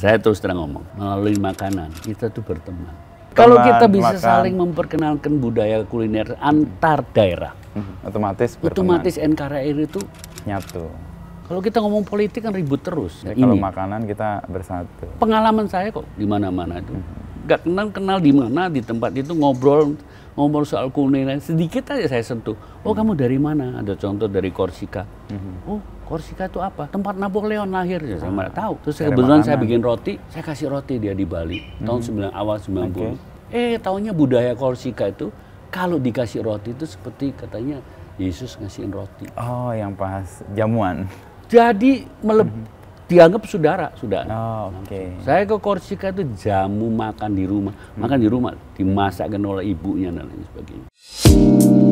Saya terus terang ngomong, melalui makanan kita tuh berteman. Kalau kita bisa makan. saling memperkenalkan budaya kuliner antar daerah, Mhm, Otomatis berteman. otomatis NKRI itu nyatu. kalau kita ngomong politik kan ribut terus. Jadi kalau Ini makanan kita bersatu. pengalaman saya kok di mana-mana itu. Gak kenal kenal di mana di tempat itu ngobrol ngobrol soal kuliner sedikit aja saya sentuh. Oh kamu dari mana? Ada contoh dari Korsika. Oh Korsika itu apa? Tempat Napoleon lahir. Ya, saya nggak tahu. Terus kebetulan saya bikin roti, saya kasih roti dia di Bali tahun 9 awal 90. Eh tahunya budaya Korsika itu kalau dikasih roti itu seperti katanya Yesus ngasihin roti. Oh, yang pas jamuan. Jadi meleb- dianggap saudara, sudah. Oh, oke. Saya ke Korsika itu jamu makan di rumah, makan di rumah, dimasakkan oleh ibunya dan lain sebagainya.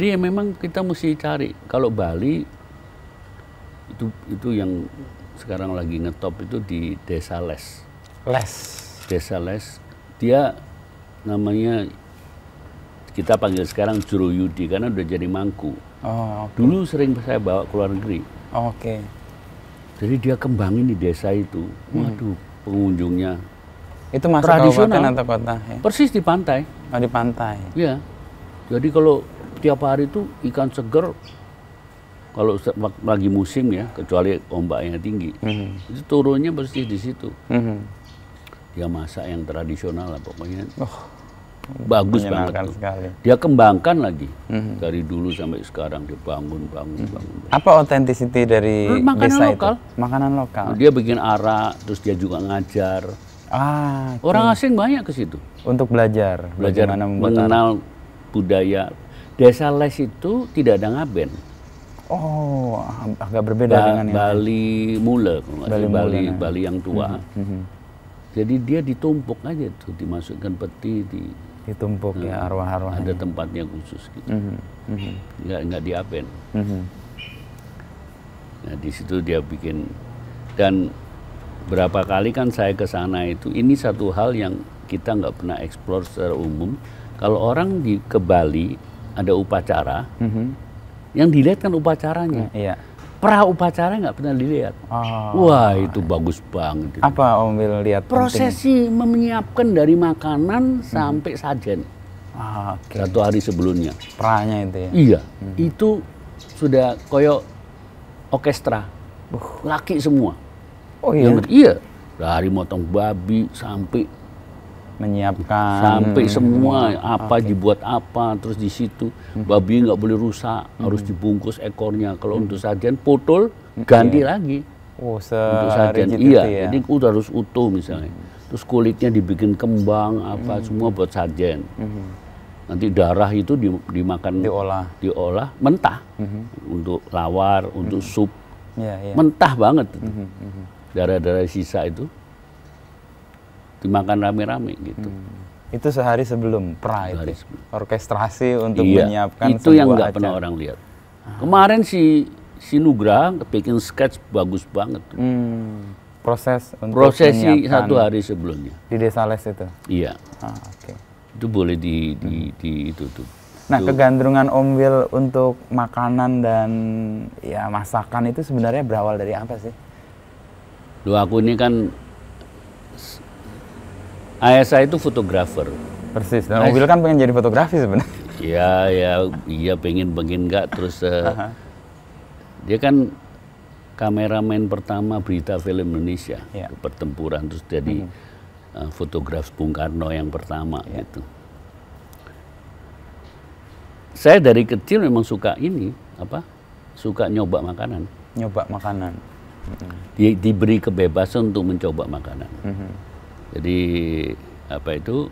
Jadi ya memang kita mesti cari. Kalau Bali itu itu yang sekarang lagi ngetop itu di Desa Les. Les. Desa Les dia namanya kita panggil sekarang Juru Yudi karena udah jadi mangku. Oh, oke. Dulu sering saya bawa ke luar negeri. Oke. Jadi dia kembangin di desa itu. Waduh, pengunjungnya Itu masuk Tradisional. atau kota ya? persis di pantai. Oh, di pantai. Iya. Jadi kalau tiap hari itu ikan seger kalau lagi musim ya, kecuali ombaknya tinggi, Mhm. itu turunnya persis di situ. Mhm. Dia masak yang tradisional lah pokoknya. Oh, Bagus banget tuh. sekali. Dia kembangkan lagi Mhm. dari dulu sampai sekarang dia bangun, bangun, bangun. Apa authenticity dari Makanan desa lokal. itu? Makanan lokal. Dia bikin arak, terus dia juga ngajar. Ah. Orang asing banyak ke situ. untuk belajar, Belajar mengenal budaya. Desa Les itu tidak ada ngaben. Oh, agak berbeda Ba- dengan yang Bali Mule, kalau nggak Bali Bali, Mule, nah. Bali yang tua. Mhm. Jadi dia ditumpuk aja tuh, dimasukkan peti, di, ditumpuk ya arwah-arwah. ada tempatnya khusus gitu. Mhm. Mhm. Nggak nggak diapen. Mhm. Nah di situ dia bikin dan berapa kali kan saya ke sana itu ini satu hal yang kita nggak pernah eksplor secara umum. Kalau orang di ke Bali ada upacara, Mhm. yang dilihat kan upacaranya. Iya. Pra upacara nggak pernah dilihat. Oh. Wah itu bagus banget. Apa Om Wil lihat penting? Prosesi menyiapkan dari makanan sampai sajen Ah, oke. satu hari sebelumnya. Pranya itu ya. Iya, itu sudah koyo orkestra, laki semua. Oh iya. Yang iya, dari motong babi sampai Menyiapkan. sampai semua apa dibuat apa, terus di situ babi nggak boleh rusak, harus dibungkus ekornya. Kalau untuk sajen putul, ganti lagi Oh, untuk gitu Iya, ya. jadi udah harus utuh misalnya. Terus kulitnya dibikin kembang apa semua buat sajen. Mhm. Nanti darah itu di- dimakan Diolah. diolah mentah Mhm. untuk lawar, untuk sup Iya, iya. mentah banget. Mhm, mhm. darah-darah sisa itu dimakan rame-rame gitu. Itu sehari sebelum pra Sehari itu. sebelum. Orkestrasi untuk iya, menyiapkan itu yang nggak pernah orang lihat. Kemarin si si Nugra bikin sketch bagus banget tuh. Hmm, proses untuk Prosesi satu hari sebelumnya. di desa Les itu. Iya, Ah, oke. itu boleh di di, di itu tuh. Nah, Itu- kegandrungan Om Wil untuk makanan dan ya masakan itu sebenarnya berawal dari apa sih? Loh aku ini kan ayah saya itu fotografer. Persis. Dan Wil kan pengen jadi fotografi sebenarnya. Ya, ya, iya pengen pengen nggak terus eh, dia kan kameramen pertama berita film Indonesia Iya. pertempuran terus jadi eh, fotograf Bung Karno yang pertama gitu. Saya dari kecil memang suka ini apa? Suka nyoba makanan. Nyoba makanan. Di- diberi kebebasan untuk mencoba makanan. Mhm. Jadi apa itu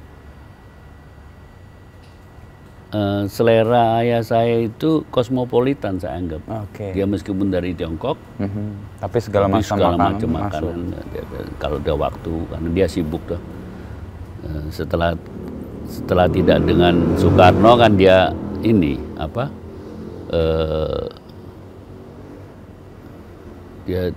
eh, selera ayah saya itu kosmopolitan saya anggap. Oke. Dia meskipun dari Tiongkok, Mhm. Tapi segala tapi macam segala makanan macam makanan dia- dia- kalau ada waktu karena dia sibuk tuh. Eh, setelah setelah tidak dengan Soekarno kan dia ini apa? eh, dia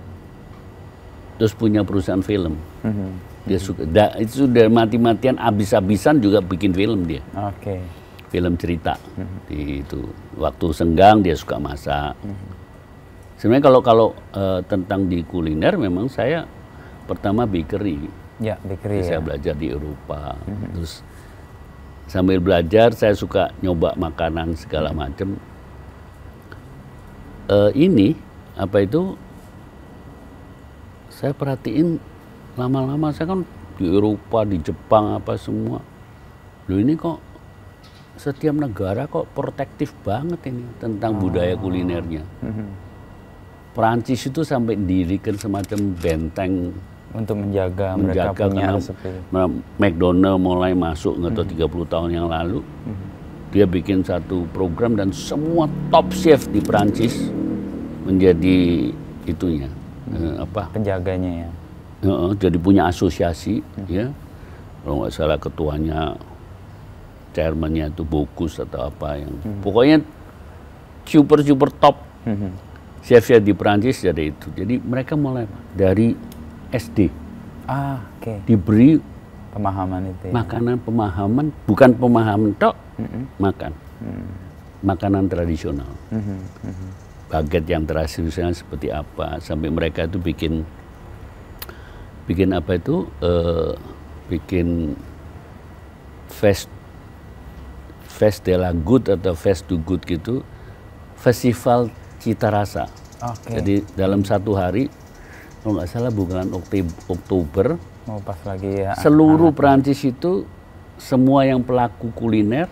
terus punya perusahaan film. Mhm. Dia suka, da- itu sudah mati-matian, abis-abisan juga bikin film dia, Oke. film cerita. Di itu waktu senggang dia suka masak. Sebenarnya kalau kalau eh, tentang di kuliner memang saya pertama bakery. Ya, bakery ya. Saya belajar di Eropa. Terus sambil belajar saya suka nyoba makanan segala macam. Eh, ini apa itu? Saya perhatiin lama-lama saya kan di Eropa, di Jepang apa semua. Loh ini kok setiap negara kok protektif banget ini tentang budaya kulinernya. Mhm. Perancis itu sampai dirikan semacam benteng Untuk menjaga, mereka menjaga punya itu. Ma- McDonald mulai masuk tahu 30 tahun yang lalu dia bikin satu program dan semua top chef di Prancis menjadi itunya eh, apa penjaganya ya. Heeh, jadi punya asosiasi ya. Kalau nggak salah ketuanya chairmannya itu Bokus atau apa yang pokoknya super super top. Mhm. chef-chef di Prancis jadi itu. Jadi mereka mulai dari SD Ah, oke. diberi Pemahaman itu ya. makanan pemahaman bukan pemahaman tok makan. Makanan tradisional. Mhm, mhm. baget yang tradisional seperti apa sampai mereka itu bikin bikin apa itu eh, bikin fest fest de la good atau fest to good gitu festival cita rasa Oke. jadi dalam satu hari kalau nggak salah bulan Oktober, Mau pas lagi ya. seluruh Perancis itu semua yang pelaku kuliner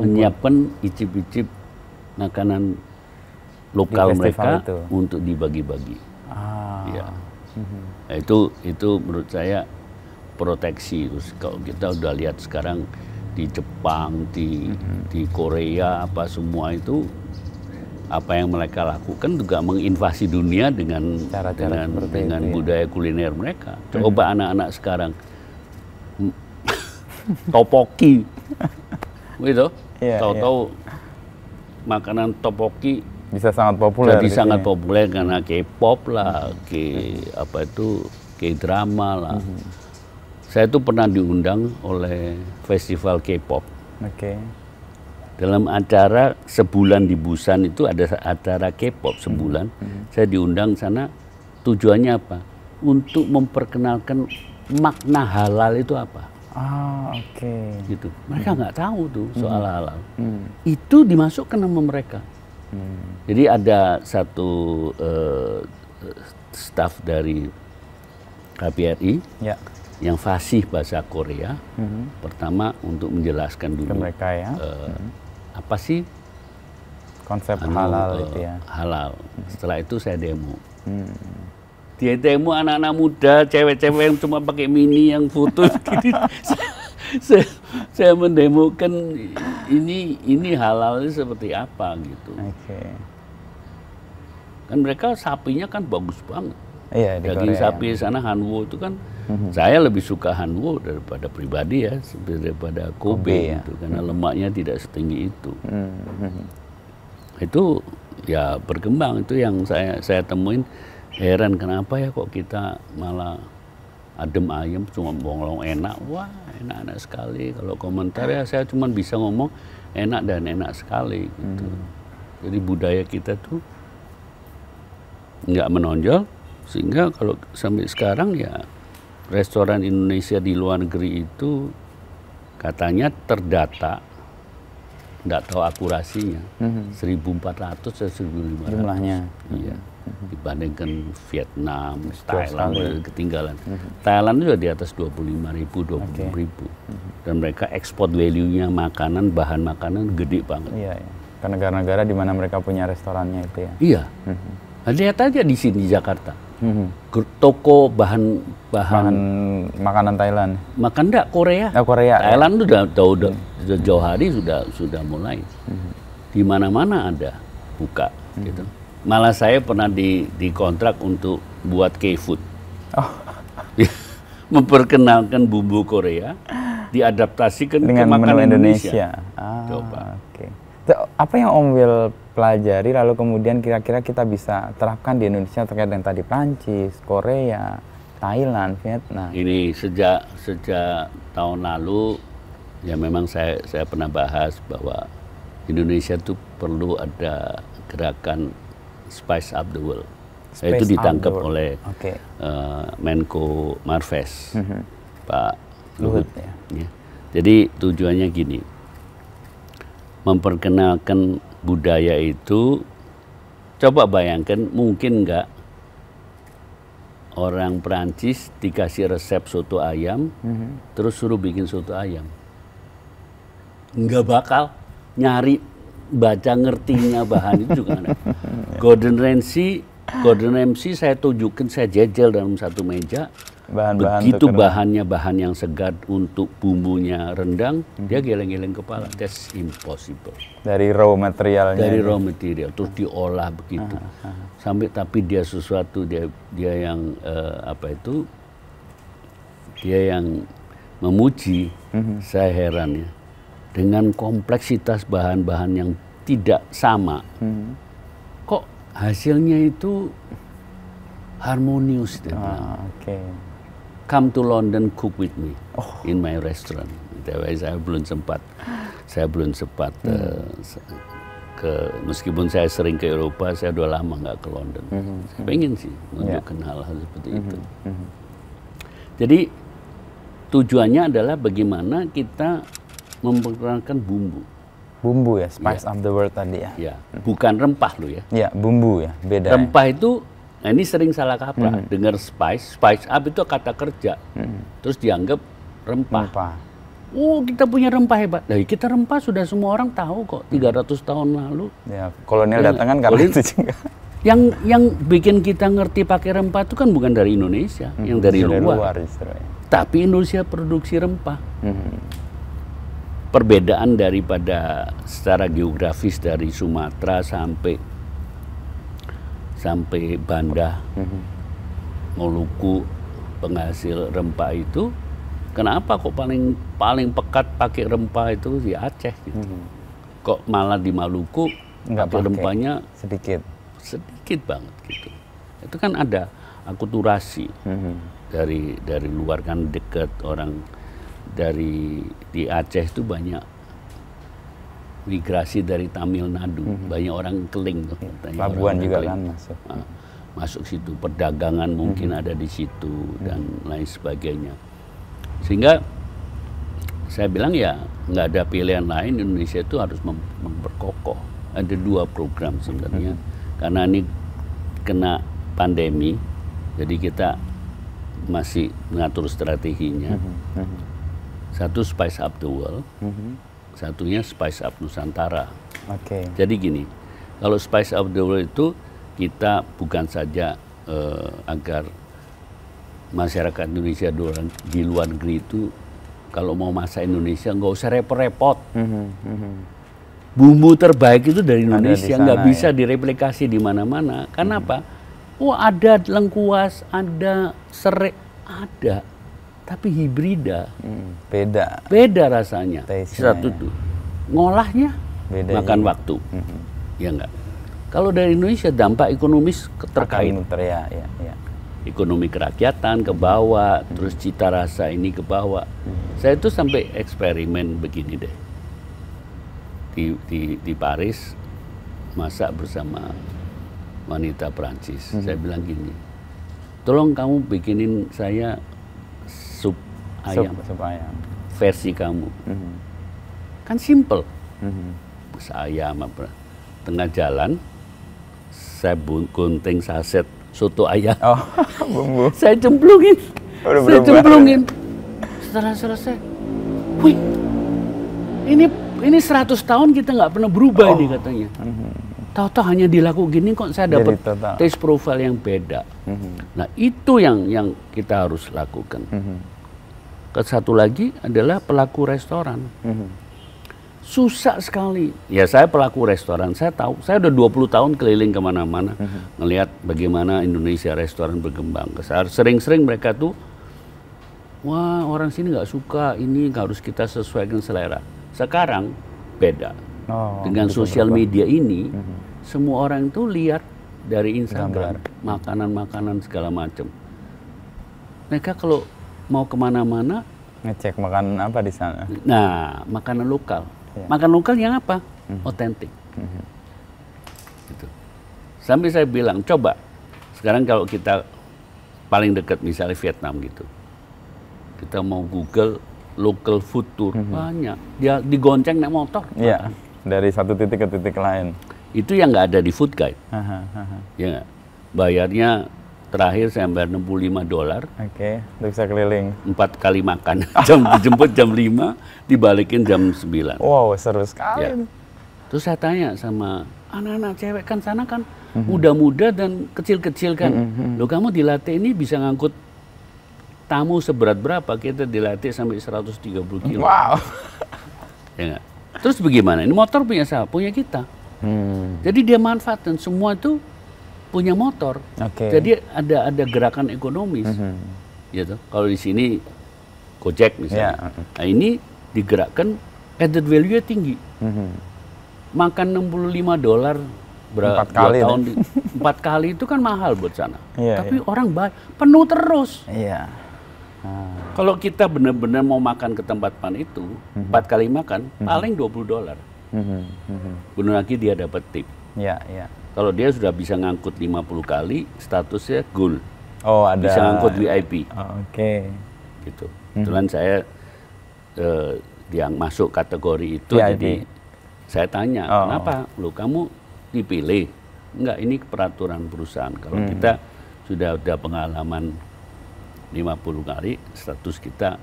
menyiapkan icip-icip makanan lokal mereka itu. untuk dibagi-bagi. Ah. Ya. Nah, itu itu menurut saya proteksi. Terus kalau kita udah lihat sekarang di Jepang, di di Korea apa semua itu apa yang mereka lakukan juga menginvasi dunia dengan Cara-cara dengan seperti dengan itu ya. budaya kuliner mereka. Coba anak-anak sekarang topoki, gitu. Iya, Tahu-tahu makanan topoki Bisa sangat populer. jadi sangat populer karena K-pop lah, K apa itu K-drama lah. Saya tuh pernah diundang oleh festival K-pop. Oke. Dalam acara sebulan di Busan itu ada acara K-pop sebulan. Saya diundang sana tujuannya apa? Untuk memperkenalkan makna halal itu apa? Ah, oke. Gitu. Mereka nggak tahu tuh soal halal. Hmm. Itu dimasukkan sama mereka. Hmm. Jadi ada satu eh, staf dari KPRI Ya. yang fasih bahasa Korea. Mhm. Pertama untuk menjelaskan Ke dulu mereka ya. eh, apa sih Konsep anu, halal eh, itu ya. halal. Setelah itu saya demo. Hmm. Dia demo anak-anak muda, cewek-cewek yang cuma pakai mini yang foto gini. saya, saya mendemokan ini ini halal itu seperti apa gitu. Oke. Kan mereka sapinya kan bagus banget. Iya di Daging Korea. sapi sana Hanwo itu kan saya lebih suka Hanwo daripada pribadi ya daripada Kobe, Kobe, ya. gitu karena lemaknya tidak setinggi itu. Hmm, hmm. Itu ya berkembang itu yang saya saya temuin heran kenapa ya kok kita malah adem ayem cuma bonglong enak. Wah enak enak sekali. Kalau komentar ya saya cuma bisa ngomong enak dan enak sekali gitu. Jadi budaya kita tuh nggak menonjol sehingga kalau sampai sekarang ya restoran Indonesia di luar negeri itu katanya terdata nggak tahu akurasinya Mhm. 1400 atau 1500 Jumlahnya. iya dibandingkan Vietnam Jauh Thailand sekali. udah ketinggalan Thailand itu di atas 25 ribu 20 ribu dan mereka ekspor value-nya makanan bahan makanan gede banget Iya, iya. Ke negara-negara di mana mereka punya restorannya itu ya. iya Nah, lihat aja di sini di Jakarta ger- toko bahan bahan, Bahan makanan Thailand. makan enggak Korea. Oh, Korea. ya. Thailand tuh udah udah, udah, udah jauh hari sudah sudah mulai. Di mana-mana ada buka gitu. Malah saya pernah di dikontrak untuk buat K-food. Oh. Memperkenalkan bumbu Korea diadaptasikan dengan ke makanan menu Indonesia. Indonesia. Ah, Coba. Oke. Tuh, Apa yang Om Will pelajari lalu kemudian kira-kira kita bisa terapkan di Indonesia terkait dengan tadi Prancis, Korea, Thailand, Vietnam. Ini sejak sejak tahun lalu ya memang saya saya pernah bahas bahwa Indonesia itu perlu ada gerakan Spice Up the World. Spice itu Up ditangkap oleh Oke. eh, Menko Marves, Pak Luhut Luhut. ya. Ya. Jadi tujuannya gini, memperkenalkan budaya itu, coba bayangkan mungkin nggak orang Perancis dikasih resep soto ayam, terus suruh bikin soto ayam, nggak bakal nyari baca ngertinya bahan itu juga ada. Gordon Ramsay, Gordon Ramsay saya tunjukin saya jejel dalam satu meja, Bahan-bahan begitu bahannya bahan yang segar untuk bumbunya rendang, dia geleng-geleng kepala. That's impossible. dari raw materialnya. Dari raw material terus diolah begitu. Sampai tapi dia sesuatu dia dia yang eh, apa itu dia yang memuji. Saya heran ya. Dengan kompleksitas bahan-bahan yang tidak sama. Kok hasilnya itu harmonius dia Ah, Oke. come to London cook with me in my restaurant. Tapi saya belum sempat, saya belum sempat eh, se- ke meskipun saya sering ke Eropa, saya udah lama nggak ke London. Saya pengen sih menunjukkan hal-hal seperti itu. Jadi tujuannya adalah bagaimana kita memperkenalkan bumbu, Bumbu ya, spice of the world tadi ya. ya bukan rempah lo ya. Ya, bumbu ya, beda. ya. Rempah itu, nah ini sering salah kaprah. Dengar spice, spice up itu kata kerja, terus dianggap rempah. Rempah. Oh kita punya rempah hebat. Nah, kita rempah sudah semua orang tahu kok 300 tahun lalu. Ya, kolonial Ya, datang kan karena itu juga. Yang yang bikin kita ngerti pakai rempah itu kan bukan dari Indonesia, yang dari Dari luar. justru ya. Tapi Indonesia produksi rempah. Mhm. Perbedaan daripada secara geografis dari Sumatera sampai sampai Banda, Maluku penghasil rempah itu, kenapa kok paling paling pekat pakai rempah itu di Aceh gitu. Kok malah di Maluku Nggak pakai rempahnya Sedikit. sedikit banget gitu. Itu kan ada akulturasi Mhm. dari dari luar kan dekat orang dari di Aceh itu banyak migrasi dari Tamil Nadu, banyak orang keling tuh. katanya, Pelabuhan orang-orang juga keling. kan masuk. Ah, masuk situ perdagangan mungkin ada di situ dan lain sebagainya. Sehingga saya bilang ya nggak ada pilihan lain Indonesia itu harus mem- memperkokoh. Ada dua program sebenarnya. Karena ini kena pandemi jadi kita masih mengatur strateginya satu spice up the world Mhm. satunya spice up Nusantara Oke. jadi gini, kalau Spice Up the World itu kita bukan saja eh, agar masyarakat Indonesia di luar, di luar negeri itu kalau mau masak Indonesia nggak usah repot-repot. Mhm, mhm. Bumbu terbaik itu dari Indonesia nggak ya. bisa direplikasi di mana-mana. Karena apa? Oh ada lengkuas, ada serai, ada, tapi hibrida. Hmm, Beda. beda rasanya. Satu ya. tuh ngolahnya Beda makan waktu. Ya enggak? Kalau dari Indonesia dampak ekonomis terkait. Akan ya, ya, ya. ekonomi kerakyatan ke bawah terus cita rasa ini ke bawah. Saya tuh sampai eksperimen begini deh. Di di di Paris masak bersama wanita Prancis saya bilang gini tolong kamu bikinin saya ayam. Sup, sup ayam. versi kamu. Mhm, kan simple. Mhm. saya sama pra- tengah jalan saya bun- gunting saset soto ayam. Oh, bumbu. saya cemplungin. Udah saya cemplungin. Setelah selesai wih ini ini 100 tahun kita nggak pernah berubah ini katanya. Tahu-tahu hanya dilakukan gini kok saya dapat taste profile yang beda. Nah itu yang yang kita harus lakukan. Mhm. Ke satu lagi adalah pelaku restoran. Mhm. Susah sekali. Ya saya pelaku restoran, saya tahu. Saya udah 20 tahun keliling ke mana-mana. Ngelihat bagaimana Indonesia restoran berkembang. Sering-sering mereka tuh, wah orang sini nggak suka, ini nggak harus kita sesuaikan selera. Sekarang beda. Oh, Dengan sosial media ini, semua orang itu lihat dari Instagram, makanan-makanan segala macam. Mereka kalau mau ke mana-mana, Ngecek makan apa di sana. Nah, makanan lokal. Ya. Makan lokal yang apa? Otentik. Gitu. Sampai saya bilang, coba sekarang kalau kita paling dekat misalnya Vietnam gitu, kita mau Google local food tour banyak. Dia digonceng naik motor. Iya, dari satu titik ke titik lain. Itu yang nggak ada di food guide, Haha, haha. ya? Bayarnya terakhir saya bayar 65 dolar, Oke, untuk bisa keliling. empat kali makan. jam dijemput jam 5, dibalikin jam 9. Wow, seru sekali. Ya. Terus saya tanya sama anak-anak cewek kan sana kan muda-muda dan kecil-kecil kan. Loh kamu dilatih ini bisa ngangkut tamu seberat berapa? Kita dilatih sampai 130 kilo. Wow. Ya? Terus bagaimana? Ini motor punya siapa? Punya kita. Hmm, Jadi dia manfaatkan semua itu punya motor. Oke. Jadi ada ada gerakan ekonomis. Mhm. Gitu. Kalau di sini Gojek misalnya. Ya, Nah ini digerakkan added value-nya tinggi. Mhm. makan 65 dolar berapa kali tahun di- empat kali itu kan mahal buat sana. Iya, Tapi orang ba- penuh terus. Iya. Ah, Kalau kita benar-benar mau makan ke tempat pan itu empat kali makan paling 20 dolar. mhm, mhm. Belum lagi dia dapat tip. Iya, iya. Kalau dia sudah bisa ngangkut 50 kali, statusnya gold. Oh, ada. Bisa ngangkut VIP Oh, Oke. gitu. Kebetulan saya eh, yang masuk kategori itu VIP. jadi saya tanya, Oh. kenapa lu kamu dipilih? Enggak, ini peraturan perusahaan. Kalau Hmm. kita sudah ada pengalaman 50 kali, status kita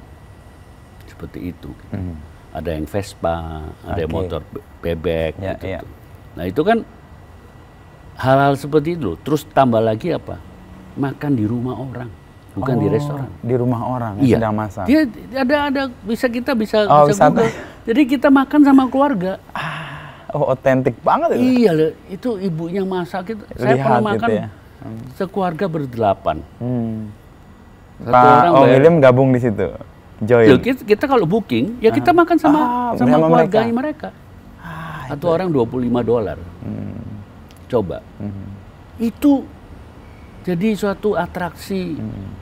seperti itu. Mhm. Ada yang Vespa, ada yang Oke. motor be- bebek Ya, gitu. ya. tuh. Nah, itu kan hal-hal seperti itu. Terus tambah lagi apa? Makan di rumah orang, bukan di Oh, restoran. Di rumah orang Iya. sedang masak. Dia ada ada bisa kita bisa Oh, bisa. Google. Jadi kita makan sama keluarga. Oh, otentik banget itu. Iya loh, itu ibunya masak itu. Saya pernah gitu makan ya. sekeluarga berdelapan. Hmm. Satu Pak orang Om bayar- William gabung di situ. Join. Loh, kita, kita kalau booking, ya kita makan sama Ah, sama bersama keluarganya mereka. Ah, Satu orang 25 dolar. Hmm. Coba. Mhm. Itu jadi suatu atraksi. Hmm.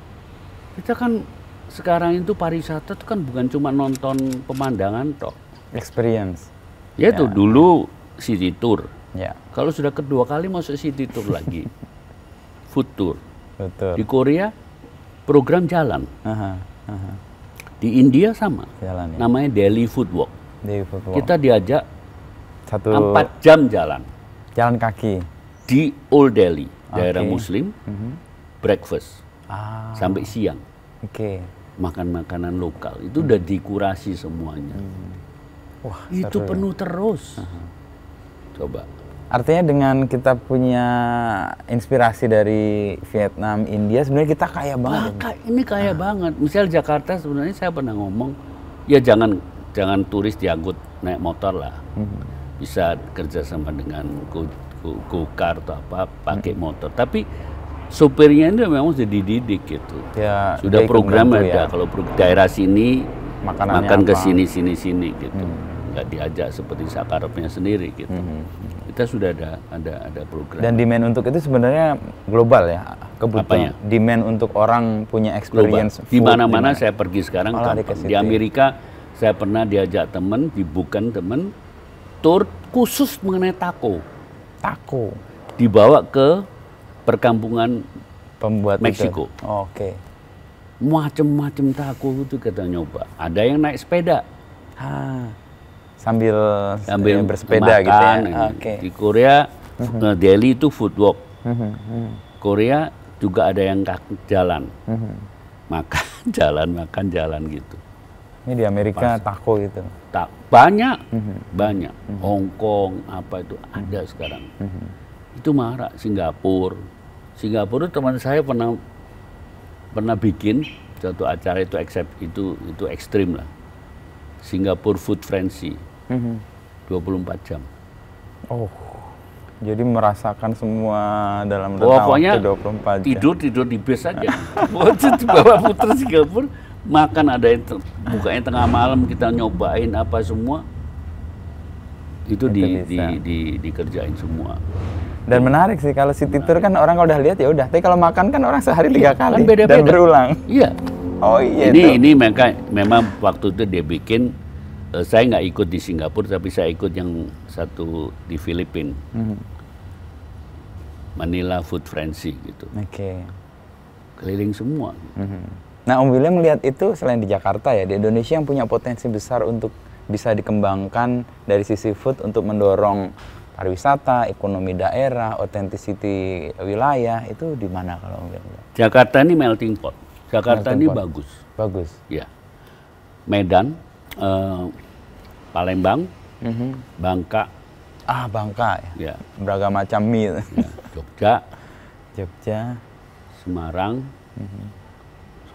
Kita kan sekarang itu pariwisata itu kan bukan cuma nonton pemandangan toh. Experience. Ya itu dulu city tour. Ya, Kalau sudah kedua kali masuk city tour lagi. Food tour. betul. Di Korea program jalan. Aha, aha. Di India sama. Jalan ya. Namanya Delhi Food Walk. Di football. Kita diajak satu 4 jam jalan jalan kaki. di Old Delhi, daerah. Muslim, Mhm. breakfast Ah, sampai siang. oke. Makan makanan lokal. Itu udah dikurasi semuanya. Wah, Itu seru ya. penuh terus. Coba. Artinya dengan kita punya inspirasi dari Vietnam, India, sebenarnya kita kaya banget. ini. Kaya banget. Misal Jakarta sebenarnya saya pernah ngomong, ya jangan jangan turis diangkut naik motor lah. Mhm. Bisa kerjasama dengan go, go, go-kart atau apa, pakai Mhm. motor. Tapi supirnya itu memang sudah dididik gitu. Ya, Sudah program ada. ya. Kalau daerah sini Makanannya makan ke apa? sini sini sini gitu. Hmm. Nggak diajak seperti sakarepnya sendiri gitu. Mhm. Kita sudah ada ada ada program. Dan demand untuk itu sebenarnya global ya, kebutuhan. Apanya? Demand untuk orang punya global. experience mana-mana di mana. saya pergi sekarang ke Di. Amerika saya pernah diajak temen, dibukan temen tour khusus mengenai taco. taco Dibawa ke perkampungan pembuat. Meksiko. Oh, Oke. macem-macem taco itu kita nyoba. Ada yang naik sepeda Ah, sambil sambil bersepeda gitu ya. makan. Oke. Di Korea eh, Delhi itu food walk. Mhm, mhm, Korea juga ada yang jalan. mhm. Makan jalan, makan jalan gitu. Ini di Amerika tako gitu. Tak banyak, banyak. Hong Kong apa itu ada sekarang. Itu marah. Singapura, Singapura teman saya pernah pernah bikin satu acara itu accept itu itu ekstrim lah. Singapura Food Frenzy, 24 jam. Oh. Jadi merasakan semua dalam rentang Pokoknya waktu 24 jam. tidur tidur di bus aja. Bawa putra Singapura makan ada yang bukanya tengah malam kita nyobain apa semua itu, di, Itu di, di, dikerjain semua. Dan menarik sih kalau city tour kan orang kalau udah lihat ya udah. Tapi kalau makan kan orang sehari tiga kan kali beda-beda. dan berulang. Iya. Oh iya ini itu. ini mereka memang waktu itu dia bikin eh, saya nggak ikut di Singapura tapi saya ikut yang satu di Filipina. Mhm. Manila Food Frenzy gitu. Oke. Keliling semua. Mhm. Nah, Om William melihat itu selain di Jakarta ya, di Indonesia yang punya potensi besar untuk bisa dikembangkan dari sisi food untuk mendorong pariwisata, ekonomi daerah, authenticity wilayah itu di mana kalau Om William? Jakarta ini melting pot. Jakarta Melting ini pot. bagus. Bagus. Ya. Medan, eh, Palembang, Mhm. Bangka, Ah, Bangka ya. ya, Beragam macam mie. ya, Jogja, Jogja. Semarang, Mhm.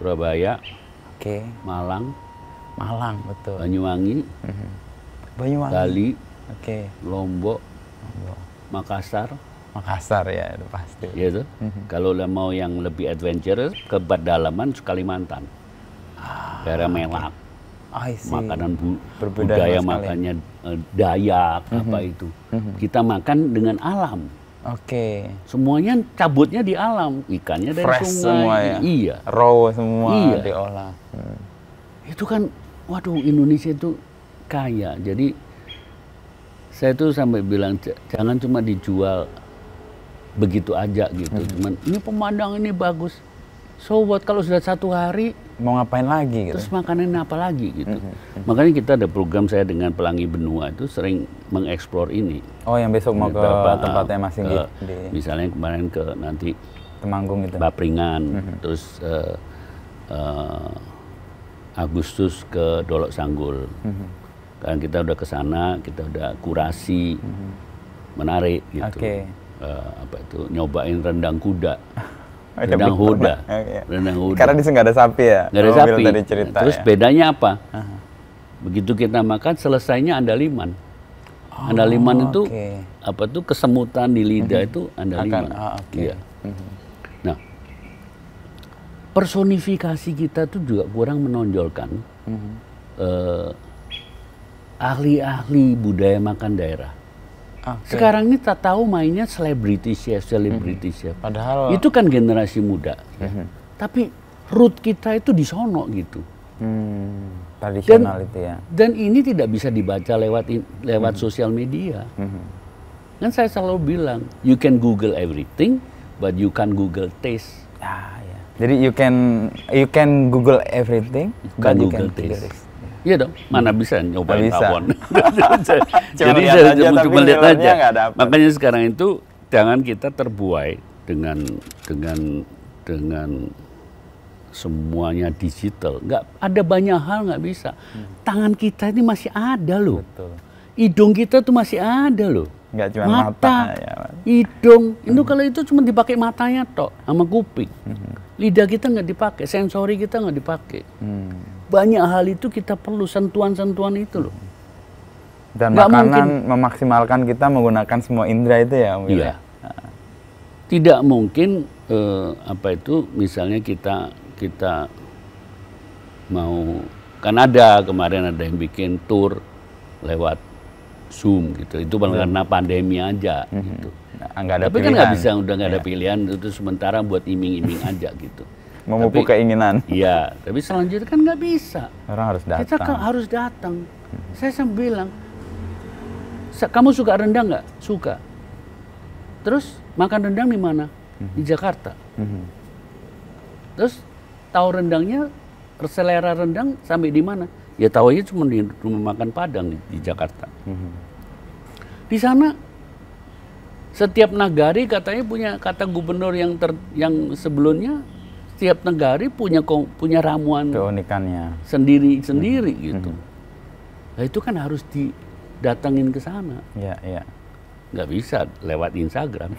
Surabaya, Oke. Malang, Malang betul. Banyuwangi, Banyuwangi. Bali, Oke. Lombok, Makassar, Makassar ya, itu pasti. ya tuh. Kalau lah mau yang lebih adventurous ke pedalaman Kalimantan. Daerah Melak, see. makanan bu- Berbeda budaya makannya eh, Dayak apa itu. Kita makan dengan alam. Oke. Semuanya cabutnya di alam, ikannya dari Fresh sungai. semua ya. Iya. Raw semua Iya. diolah. Hmm. Itu kan waduh Indonesia itu kaya. Jadi saya tuh sampai bilang "J- jangan cuma dijual begitu aja gitu. Hmm. Cuman ini pemandangan ini bagus. So what kalau sudah satu hari Mau ngapain lagi gitu? terus makanan apa lagi gitu. Makanya kita ada program saya dengan Pelangi Benua itu sering mengeksplor ini. Oh, yang besok mau ke Beberapa, tempatnya uh, masing ke- di, Misalnya kemarin ke nanti Temanggung itu. Bapringan, Mhm. terus eh, eh, Agustus ke Dolok Sanggul. Mhm. Kan kita udah ke sana, kita udah kurasi, menarik gitu. Mhm. Oke. Eh, apa itu nyobain rendang kuda, Oh, iya, hoda, pernah. Oke. rendang hoda. Karena di sini nggak ada sapi ya. Nggak ada sapi. Tadi cerita Terus ya. bedanya apa? Begitu kita makan selesainya andaliman. andaliman itu Oh, apa tuh kesemutan di lidah itu andaliman. Akan, ah, oke. Iya. Nah, personifikasi kita tuh juga kurang menonjolkan Mhm. eh, ahli-ahli budaya makan daerah. Oke. Sekarang ini tak tahu mainnya selebriti chef, selebriti chef. Padahal Itu kan generasi muda. ya. Tapi root kita itu di sono gitu. hmm, tradisional itu ya. Dan ini tidak bisa dibaca lewat lewat sosial media. Mhm. Kan saya selalu bilang, you can Google everything, but you can Google taste. Ya, ya. Jadi you can you can Google everything, but Can you Google can taste. taste. Iya dong, mana bisa nyobain bisa. tawon. Jadi saya cuma, cuma lihat aja. Makanya sekarang itu jangan kita terbuai dengan dengan dengan semuanya digital. Nggak ada banyak hal nggak bisa. Tangan kita ini masih ada loh. Betul. Hidung kita tuh masih ada loh. Nggak cuma mata, ya, Mas. hidung. Itu kalau itu cuma dipakai matanya tok sama kuping. Lidah kita nggak dipakai, sensori kita nggak dipakai. Hmm. Banyak hal itu kita perlu sentuhan-sentuhan itu loh. Dan Nggak makanan memaksimalkan kita menggunakan semua indera itu ya, Om Iya. ya? Tidak mungkin eh, apa itu misalnya kita kita mau kan ada kemarin ada yang bikin tour lewat Zoom gitu. Itu karena pandemi aja gitu. Nah, ada Tapi kan pilihan. nggak bisa udah nggak ada pilihan itu sementara buat iming-iming aja gitu. Memupuk Tapi- keinginan. Iya, tapi selanjutnya kan nggak bisa. Orang harus Kita datang. kan harus datang. Saya sampai bilang, "Sa- kamu suka rendang nggak? Suka. Terus makan rendang di mana? Di Jakarta. Mhm. Terus tahu rendangnya, selera rendang sampai di mana? Ya tahu aja cuma di rumah makan Padang di, Jakarta. Di sana setiap nagari katanya punya kata gubernur yang ter, yang sebelumnya Setiap negara punya punya ramuan Keunikannya. sendiri sendiri gitu. Mhm. Nah itu kan harus didatengin ke sana. Iya, iya. Nggak bisa lewat Instagram.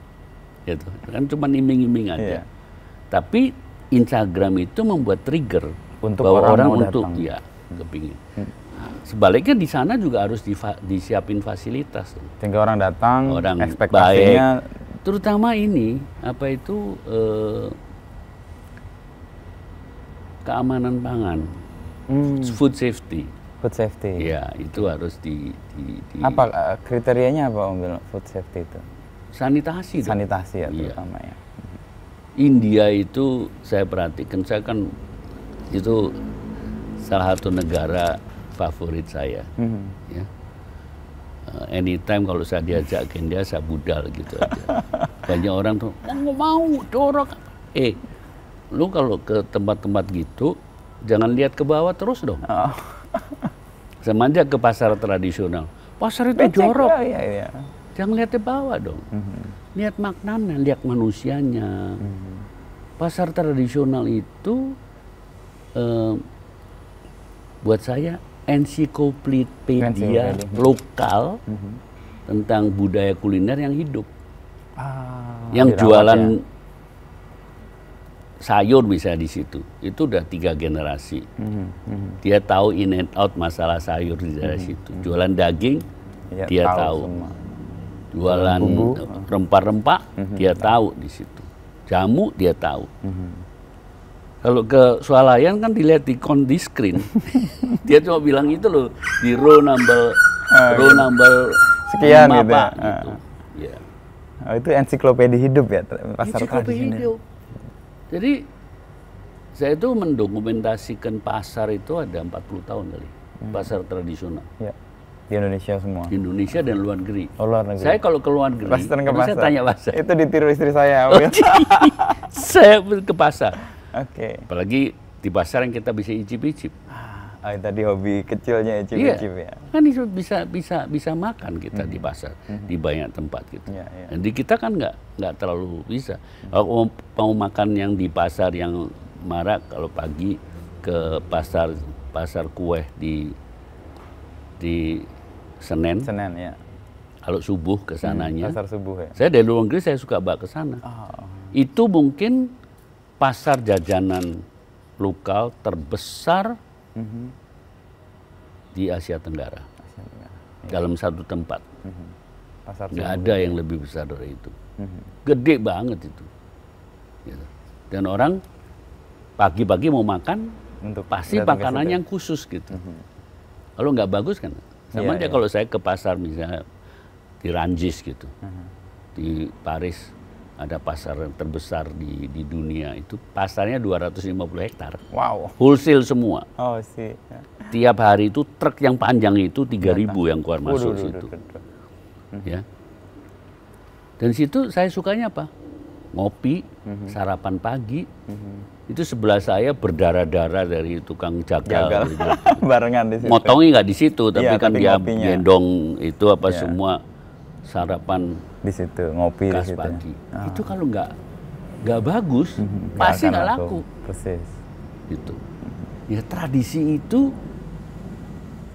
gitu. Kan cuma iming-iming aja. Iya. Tapi Instagram itu membuat trigger Untuk bahwa orang orang, untuk datang. Hmm. ya kepingin. Nah, Sebaliknya di sana juga harus disiapin fasilitas. Sehingga orang datang, Orang ekspektasinya Terutama ini apa itu eh, keamanan pangan, hmm, food safety. food safety. Ya, itu harus di, di- di- Apa eh, kriterianya apa Om Bil, food safety itu? sanitasi. Sanitasi ya Iya. terutama ya. India itu saya perhatikan, saya kan itu salah satu negara favorit saya. Mhm. Ya. Uh, anytime kalau saya diajak ke India, saya budal gitu aja. Banyak orang tuh, "Oh, nggak mau, dorong. Eh, lu kalau ke tempat-tempat gitu, jangan lihat ke bawah terus dong. Oh. Sama aja ke pasar tradisional. Pasar itu Becek, jorok. oh, iya, iya. Jangan lihat ke bawah dong. Mhm. Lihat maknanya, lihat manusianya. Mhm. Pasar tradisional itu eh, buat saya ensiklopedia lokal Mhm. tentang budaya kuliner yang hidup. Ah, yang jualan ya. Sayur bisa di situ. Itu udah tiga generasi. Mhm, mhm. Dia tahu in and out masalah sayur di daerah situ. Jualan daging, Iya, dia tahu. semua. Jualan rempah-rempah, dia tahu di situ. Jamu dia tahu. Mhm. Kalau ke swalayan kan dilihat di kon di screen. dia cuma bilang itu loh di row number Ah, row number Sekian lima, gitu ya. Pak, Ah. gitu. Ya. Oh, itu ensiklopedia hidup ya pasar hidup. Jadi saya itu mendokumentasikan pasar itu ada 40 tahun kali. Hmm. Pasar tradisional Ya. Di Indonesia semua. di Indonesia dan luar negeri. Oh, luar negeri. Saya kalau ke luar negeri, ke pasar. saya tanya bahasa. Itu ditiru istri saya. Oh, Wil. saya ke pasar. Oke. Apalagi di pasar yang kita bisa icip-icip. Itu tadi hobi kecilnya icip-icip ya. Kan itu bisa bisa bisa makan kita di pasar di banyak tempat gitu. Iya, iya. Dan di kita kan nggak nggak terlalu bisa. Kalau mau, mau makan yang di pasar yang marak kalau pagi ke pasar pasar kue di di Senen, Senin ya. kalau subuh ke sananya. Pasar subuh ya. Saya dari luar negeri saya suka bawa ke sana. Oh. Itu mungkin pasar jajanan lokal terbesar Mhm. di Asia Tenggara Asia Tenggara. dalam satu tempat. Mhm. Pasar Nggak ada yang lebih besar dari itu. Mhm. Gede banget itu. Gitu. Dan orang pagi-pagi mau makan, Untuk pasti makanan yang khusus gitu. Kalau nggak bagus kan, sama Iya, aja iya. kalau saya ke pasar misalnya di Ranjis gitu, Mhm. di Paris ada pasar yang terbesar di di dunia itu pasarnya 250 hektar, Wow. wholesale semua. Oh sih. Ya. Tiap hari itu truk yang panjang itu 3000 yang keluar masuk Waduh, situ. waduh, waduh. ya. Dan situ saya sukanya apa? Ngopi, Mhm. sarapan pagi. Itu sebelah saya berdarah-darah dari tukang jagal. Gitu. Barengan di situ. Motongnya nggak di situ, tapi Iya, kan tapi dia ngopinya. gendong itu apa Iya. semua sarapan Di situ ngopi di situ. pagi. Ah. Itu kalau nggak nggak bagus, Mhm. pasti nggak laku. Persis. Gitu. Ya tradisi itu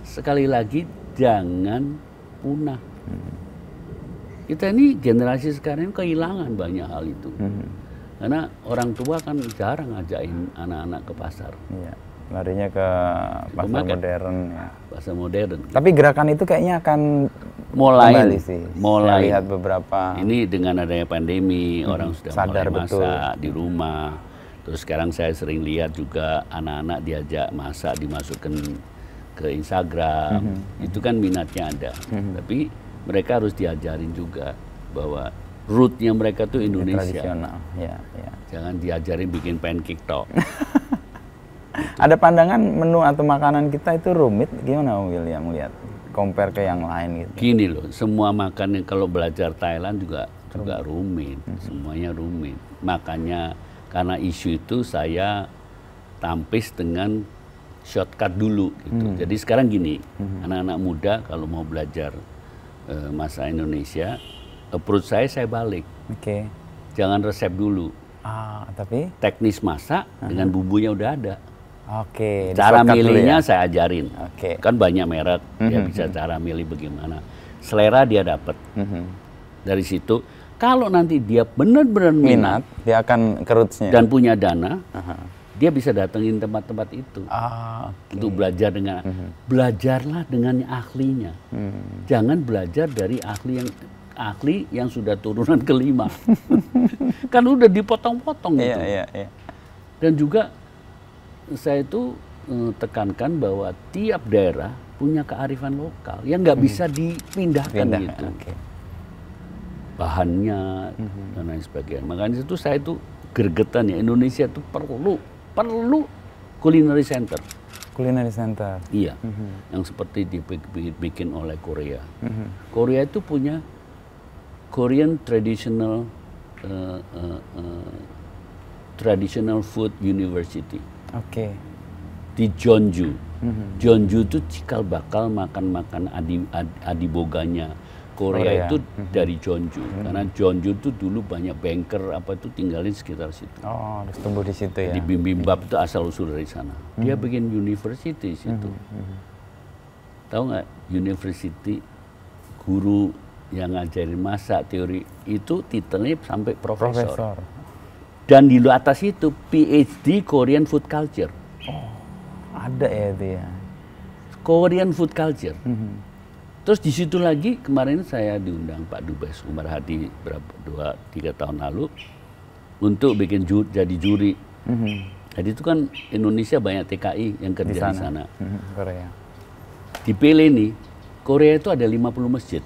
sekali lagi jangan punah. Mhm. Kita ini generasi sekarang kehilangan banyak hal itu. Mhm. Karena orang tua kan jarang ngajakin anak-anak ke pasar, Iya. Larinya ke pasar market. modern ya. pasar modern. Tapi gerakan itu kayaknya akan Mulai, kembali sih. mulai. Saya lihat beberapa. Ini dengan adanya pandemi, orang sudah Sadar mulai betul. masak di rumah. Terus sekarang saya sering lihat juga anak-anak diajak masak dimasukkan ke Instagram. Mhm. Itu kan minatnya ada. Tapi mereka harus diajarin juga bahwa rootnya mereka tuh Indonesia. tradisional. Ya, ya. Jangan diajarin bikin pancake tok. Ada pandangan menu atau makanan kita itu rumit gimana Om William lihat? Compare ke yang lain gitu. Gini loh, semua makan yang kalau belajar Thailand juga juga rumit, semuanya rumit. Makanya karena isu itu saya tampis dengan shortcut dulu gitu. Jadi sekarang gini, anak-anak muda kalau mau belajar eh, masak Indonesia, approach saya saya balik. Oke. Jangan resep dulu. Ah, tapi Teknis masak dengan bumbunya udah ada. Oke. Cara di-shortcut dulu milihnya ya. saya ajarin. Oke. Kan banyak merek, dia Mhm, bisa cara milih bagaimana. Selera dia dapat. Mhm. Dari situ, kalau nanti dia benar-benar minat, minat dia akan ke roots-nya. dan punya dana, Aha. dia bisa datengin tempat-tempat itu Ah, oke. untuk belajar dengan belajarlah dengan ahlinya. Hmm. Jangan belajar dari ahli yang ahli yang sudah turunan kelima. kan udah dipotong-potong Iya, gitu. iya, iya. Dan juga saya itu eh, tekankan bahwa tiap daerah punya kearifan lokal yang nggak bisa dipindahkan Pindah. gitu. Oke. Bahannya dan lain sebagainya. Makanya itu saya itu gergetan ya Indonesia itu perlu perlu culinary center. Culinary center. Iya, Mhm. yang seperti dibikin oleh Korea. Korea itu punya Korean traditional eh, eh, eh, traditional food university Oke. di Jeonju. Mhm. Jeonju itu cikal bakal makan-makan adi, ad- adiboganya Korea, Korea. itu dari Jeonju. Karena Jeonju itu dulu banyak banker apa itu tinggalin sekitar situ. Oh, harus tumbuh di situ ya. Di bibimbap itu asal usul dari sana. Dia bikin university di situ. Tahu nggak university guru yang ngajarin masak teori itu titelnya sampai profesor. Profesor. Dan di atas itu PhD Korean Food Culture. Ada ya itu ya. Korean Food Culture. Mhm. Terus di situ lagi kemarin saya diundang Pak Dubes Umar Hadi berapa dua tiga tahun lalu untuk bikin ju- jadi juri. Mhm. Jadi itu kan Indonesia banyak TKI yang Di kerja di sana. sana. Mhm, Korea. Dipilih nih, Korea itu ada 50 masjid.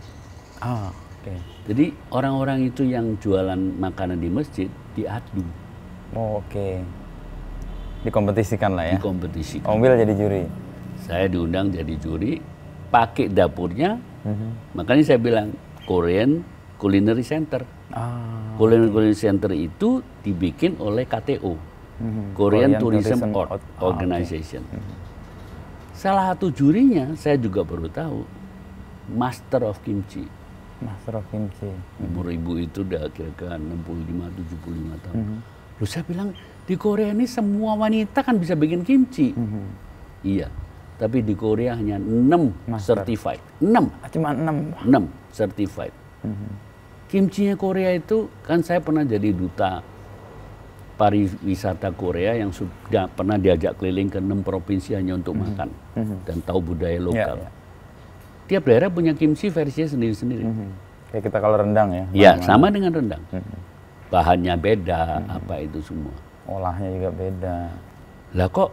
Ah, oke. Jadi orang-orang itu yang jualan makanan di masjid diadu, Oh, oke. Dikompetisikan lah ya. dikompetisi. Ombil jadi juri. Saya diundang jadi juri, pakai dapurnya. Mhm. Makanya saya bilang Korean Culinary Center. Ah. Culinary Culinary Center itu dibikin oleh KTO, Mhm. Korean, Korean Tourism, Tourism Or- ah, Organization. Salah satu jurinya saya juga baru tahu, Master of Kimchi. Of Kimchi. Umur ibu itu udah kira-kira 65-75 tahun. Mhm. Loh saya bilang, di Korea ini semua wanita kan bisa bikin kimchi. Mhm. Iya, tapi di Korea hanya 6 Master. certified. 6, Ah, Cuma enam. 6 certified. Mhm. Kimchinya Korea itu kan saya pernah jadi duta pariwisata Korea yang sudah pernah diajak keliling ke enam provinsi hanya untuk makan Mhm. dan tahu budaya lokal. ya. Tiap daerah punya kimchi versinya sendiri-sendiri. Mhm. Kayak kita kalau rendang ya. Ya, mana-mana. sama dengan rendang. Mhm. Bahannya beda, apa itu semua. Olahnya juga beda. Lah kok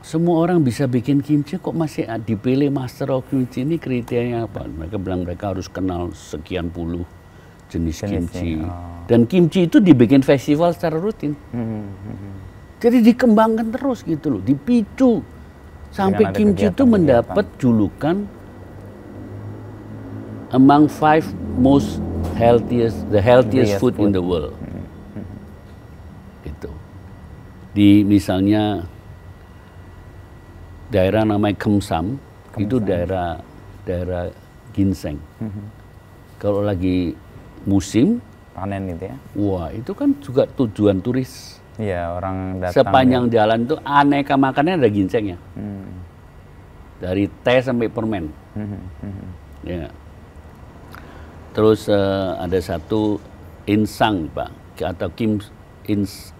semua orang bisa bikin kimchi kok masih dipilih master of kimchi ini kriterianya apa? Mereka bilang mereka harus kenal sekian puluh jenis Jenisnya, kimchi. oh. Dan kimchi itu dibikin festival secara rutin. Mhm. Mhm. Jadi dikembangkan terus gitu loh, dipicu. Sampai kimchi itu mendapat julukan among five most healthiest, the healthiest Healthiest food, in food. the world. Gitu. Di misalnya daerah namanya Kemsam, itu daerah daerah ginseng. Kalau lagi musim, Panen itu ya. wah itu kan juga tujuan turis. Iya, orang datang. Sepanjang jalan itu aneka makanannya ada ginsengnya. ya. Hmm. Dari teh sampai permen. Mhm. Mhm. Ya. Terus eh, ada satu insang, Pak, atau Kim ins,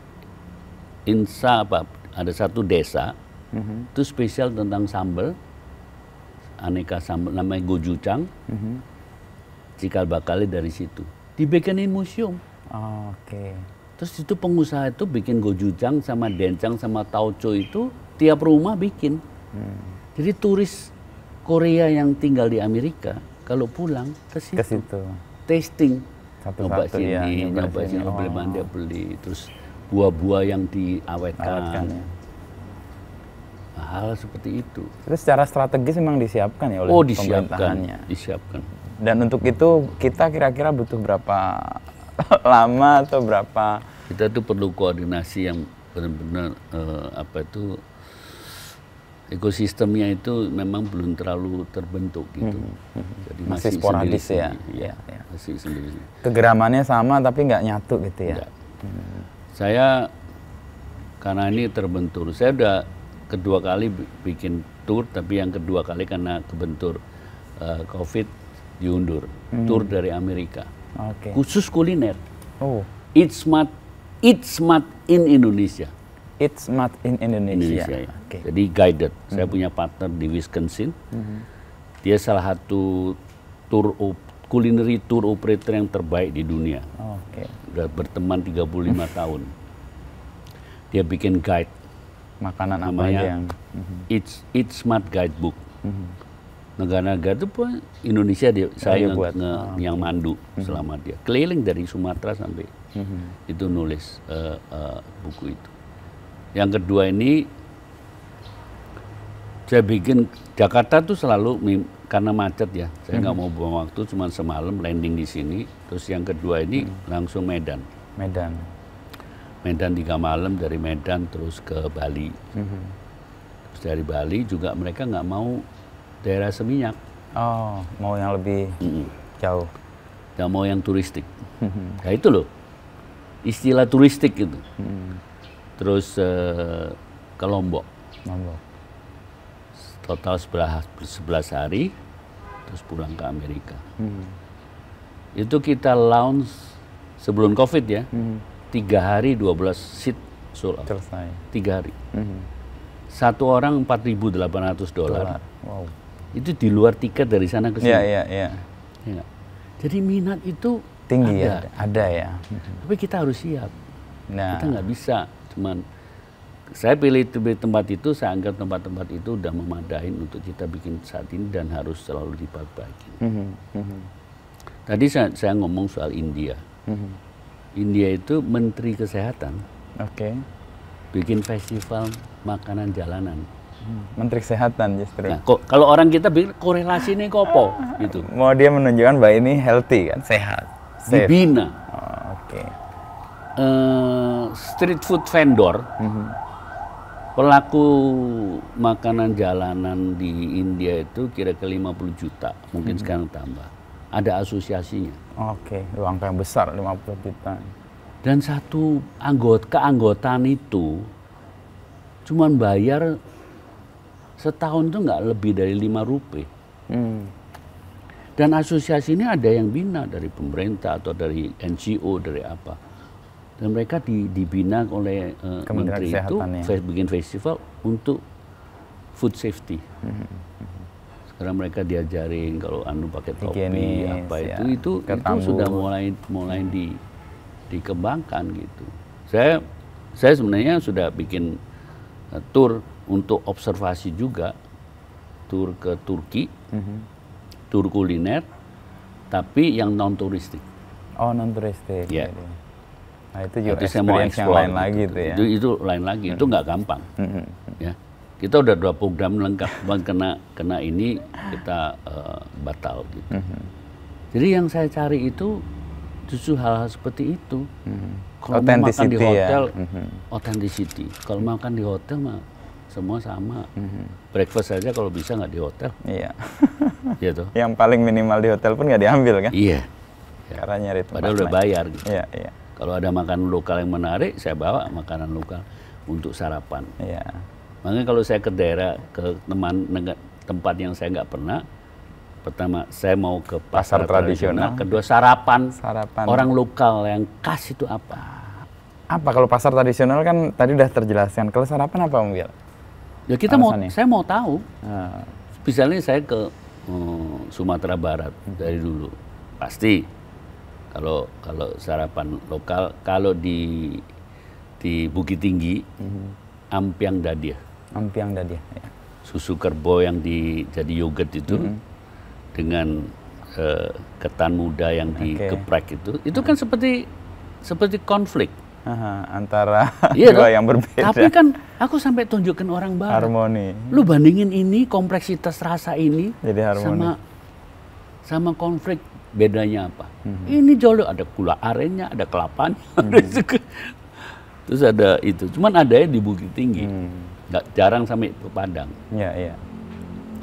Insa apa? Ada satu desa Mhm. itu spesial tentang sambal, aneka sambal namanya gochujang. Mhm. Cikal bakalnya dari situ. Dibikinin museum. Oh, Oke. Terus itu pengusaha itu bikin gochujang sama dencang sama tauco itu tiap rumah bikin. Hmm. Jadi turis Korea yang tinggal di Amerika kalau pulang ke situ, Ke situ. tasting, Satu-satu, nyoba sini, ya, nyoba sini, sini. nyoba beli Oh. mana dia beli, terus buah-buah yang diawetkan, Awetkan ya. Nah, hal seperti itu. Itu secara strategis memang disiapkan ya oleh Oh disiapkan, pemerintahannya. disiapkan. Dan untuk itu kita kira-kira butuh berapa lama atau berapa Kita tuh perlu koordinasi yang benar-benar eh, apa itu ekosistemnya itu memang belum terlalu terbentuk gitu. Jadi Hmm, Masih sporadis ya? sendiri-sendiri. Iya, Ya, ya. masih sendiri. kegeramannya sama tapi nggak nyatu gitu ya? Enggak. Saya karena ini terbentur. Saya udah kedua kali bi- bikin tour, tapi yang kedua kali karena kebentur eh, COVID diundur. Tour dari Amerika, Oke. khusus kuliner. Oh, Eat Smart, Eat Smart in Indonesia. It's not in Indonesia. Indonesia ya. Oke. Jadi guided. Saya punya partner di Wisconsin. Dia salah satu tour culinary tour operator yang terbaik di dunia. Oke. Udah berteman 35 tahun. Dia bikin guide Makanan apa aja yang Eat, Eat Smart Guidebook. Negara-negara itu pun Indonesia dia saya dia nge- buat. nge- yang mandu selama dia keliling dari Sumatera sampai itu nulis eh, eh, buku itu. Yang kedua ini saya bikin Jakarta tuh selalu karena macet ya. Saya nggak mau buang waktu, cuma semalam landing di sini. Terus yang kedua ini langsung Medan. Medan. Medan tiga malam dari Medan terus ke Bali. Terus dari Bali juga mereka nggak mau daerah seminyak, Oh, mau yang lebih jauh. nggak mau yang turistik. Nah itu loh istilah turistik itu. Terus eh, ke Lombok, Lombok. total 11, 11 hari, terus pulang ke Amerika. Itu kita launch sebelum COVID ya, tiga hari 12 seat sold out. Selesai. Tiga hari. Mhm. Satu orang 4.800 dolar. Dolar. Wow. Itu di luar tiket dari sana ke sini. Iya, iya, iya. Ya? Jadi minat itu Tinggi ada. ya, ada ya. Tapi kita harus siap. Nah, Kita nggak bisa cuman saya pilih tempat itu, saya anggap tempat-tempat itu udah memadai untuk kita bikin saat ini dan harus selalu diperbaiki. mhm, mhm, Tadi saya, saya ngomong soal India. mhm. India itu Menteri Kesehatan Oke. bikin festival makanan jalanan. Menteri Kesehatan justru. Nah, kok kalau orang kita bikin korelasi ini kopo gitu. Mau dia menunjukkan bahwa ini healthy kan, sehat. Safe. Dibina Oh, Oke. Eh, street food vendor, pelaku makanan jalanan di India itu kira-kira 50 juta, mungkin sekarang tambah. Ada asosiasinya. Oke, itu angka yang besar 50 juta. Dan satu anggota keanggotaan itu cuman bayar setahun tuh nggak lebih dari 5 rupiah. Hmm. Dan asosiasi ini ada yang bina dari pemerintah atau dari NGO dari apa. Dan mereka di- dibina oleh eh, Kementerian menteri itu ya. bikin festival untuk food safety. Sekarang mereka diajarin kalau anu pakai topi Higienis, apa ya. itu itu itu Ketambu. sudah mulai mulai di dikembangkan gitu. Saya saya sebenarnya sudah bikin eh, tour untuk observasi juga, tour ke Turki, Mhm. tur kuliner, tapi yang non turistik. Oh, non turistik. Jadi. Nah, itu juga mau experience yang lain lagi tuh ya. Itu, itu lain lagi, itu nggak gampang. Mhm. Ya, kita udah dua program lengkap, Bang, kena kena ini kita eh, batal gitu. Mhm. Jadi yang saya cari itu justru hal-hal seperti itu. Kalau mau makan di ya. hotel, Mhm. authenticity. Kalau makan di hotel mah semua sama. Breakfast saja kalau bisa nggak di hotel, Iya. gitu. yang paling minimal di hotel pun nggak diambil kan? Iya. Karena nyari tempat Padahal udah bayar gitu. Iya, iya. Kalau ada makanan lokal yang menarik, saya bawa makanan lokal untuk sarapan. Iya. Makanya kalau saya ke daerah, ke teman tempat yang saya nggak pernah, pertama saya mau ke pasar, Pasar tradisional. kedua sarapan, Sarapan. orang lokal yang khas itu apa? Apa kalau pasar tradisional kan tadi udah terjelaskan. Kalau sarapan apa Bil? Ya kita mau, Alasannya? saya mau tahu. Nah, Misalnya saya ke eh, Sumatera Barat dari dulu, pasti kalau kalau sarapan lokal, kalau di di Bukit Tinggi, ampiang dadia. ampiang tadi ya. susu kerbau yang di jadi yogurt itu dengan eh, ketan muda yang dikeprek itu itu kan seperti seperti konflik Aha, antara Iya dua yang berbeda. tapi kan aku sampai tunjukin orang barat harmoni. lu bandingin ini kompleksitas rasa ini Jadi harmoni. sama sama konflik bedanya apa Mhm. ini jauh ada gula arennya ada kelapanya ada juga. terus ada itu cuman ada di Bukit Tinggi Hmm. nggak jarang sampai ke Padang Iya, iya.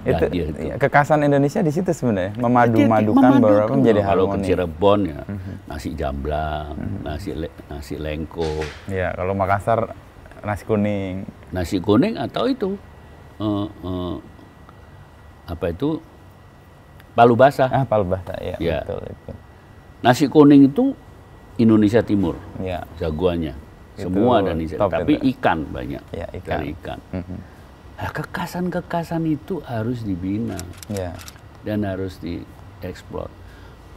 itu, dia itu. ya, kekasan Indonesia di situ sebenarnya memadu-madukan beberapa menjadi loh. Kalau ke harmoni. Cirebon ya nasi jamblang, nasi le- nasi lengko, Ya, kalau Makassar nasi kuning. nasi kuning atau itu eh, eh, apa itu palu basah. Ah, palbasa, ya, Ya. betul itu. Nasi kuning itu Indonesia Timur Ya, jagoannya. Itu Semua dan Tapi itu. ikan banyak. Ya, ikan. Dari ikan. Mhm. Nah, kekasan-kekasan itu harus dibina ya, dan harus dieksplor.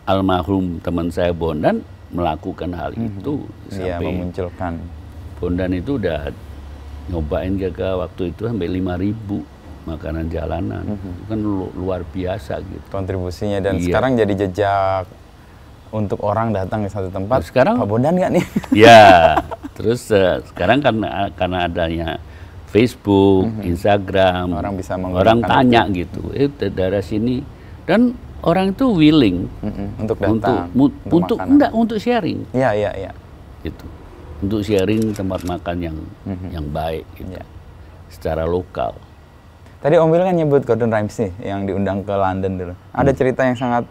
Almarhum teman saya Bondan melakukan hal itu ya sampai memunculkan. Bondan itu udah nyobain ke waktu itu sampai 5000 makanan jalanan. Mhm. Itu kan lu- luar biasa gitu. kontribusinya dan Iya. sekarang jadi jejak untuk orang datang ke satu tempat. Nah, sekarang- Pak Bondan nggak nih? Ya, terus eh, sekarang karena karena adanya Facebook, Instagram, Mhm. Orang bisa orang tanya gitu, eh dari daerah sini dan orang itu willing Mm-mm, untuk untuk datang. mu- untuk makanan. enggak untuk sharing Iya, iya, iya. gitu, untuk sharing tempat makan yang yang baik gitu, Iya. secara lokal. Tadi Om Wil kan nyebut Gordon Ramsay yang diundang ke London dulu. Hmm. Ada cerita yang sangat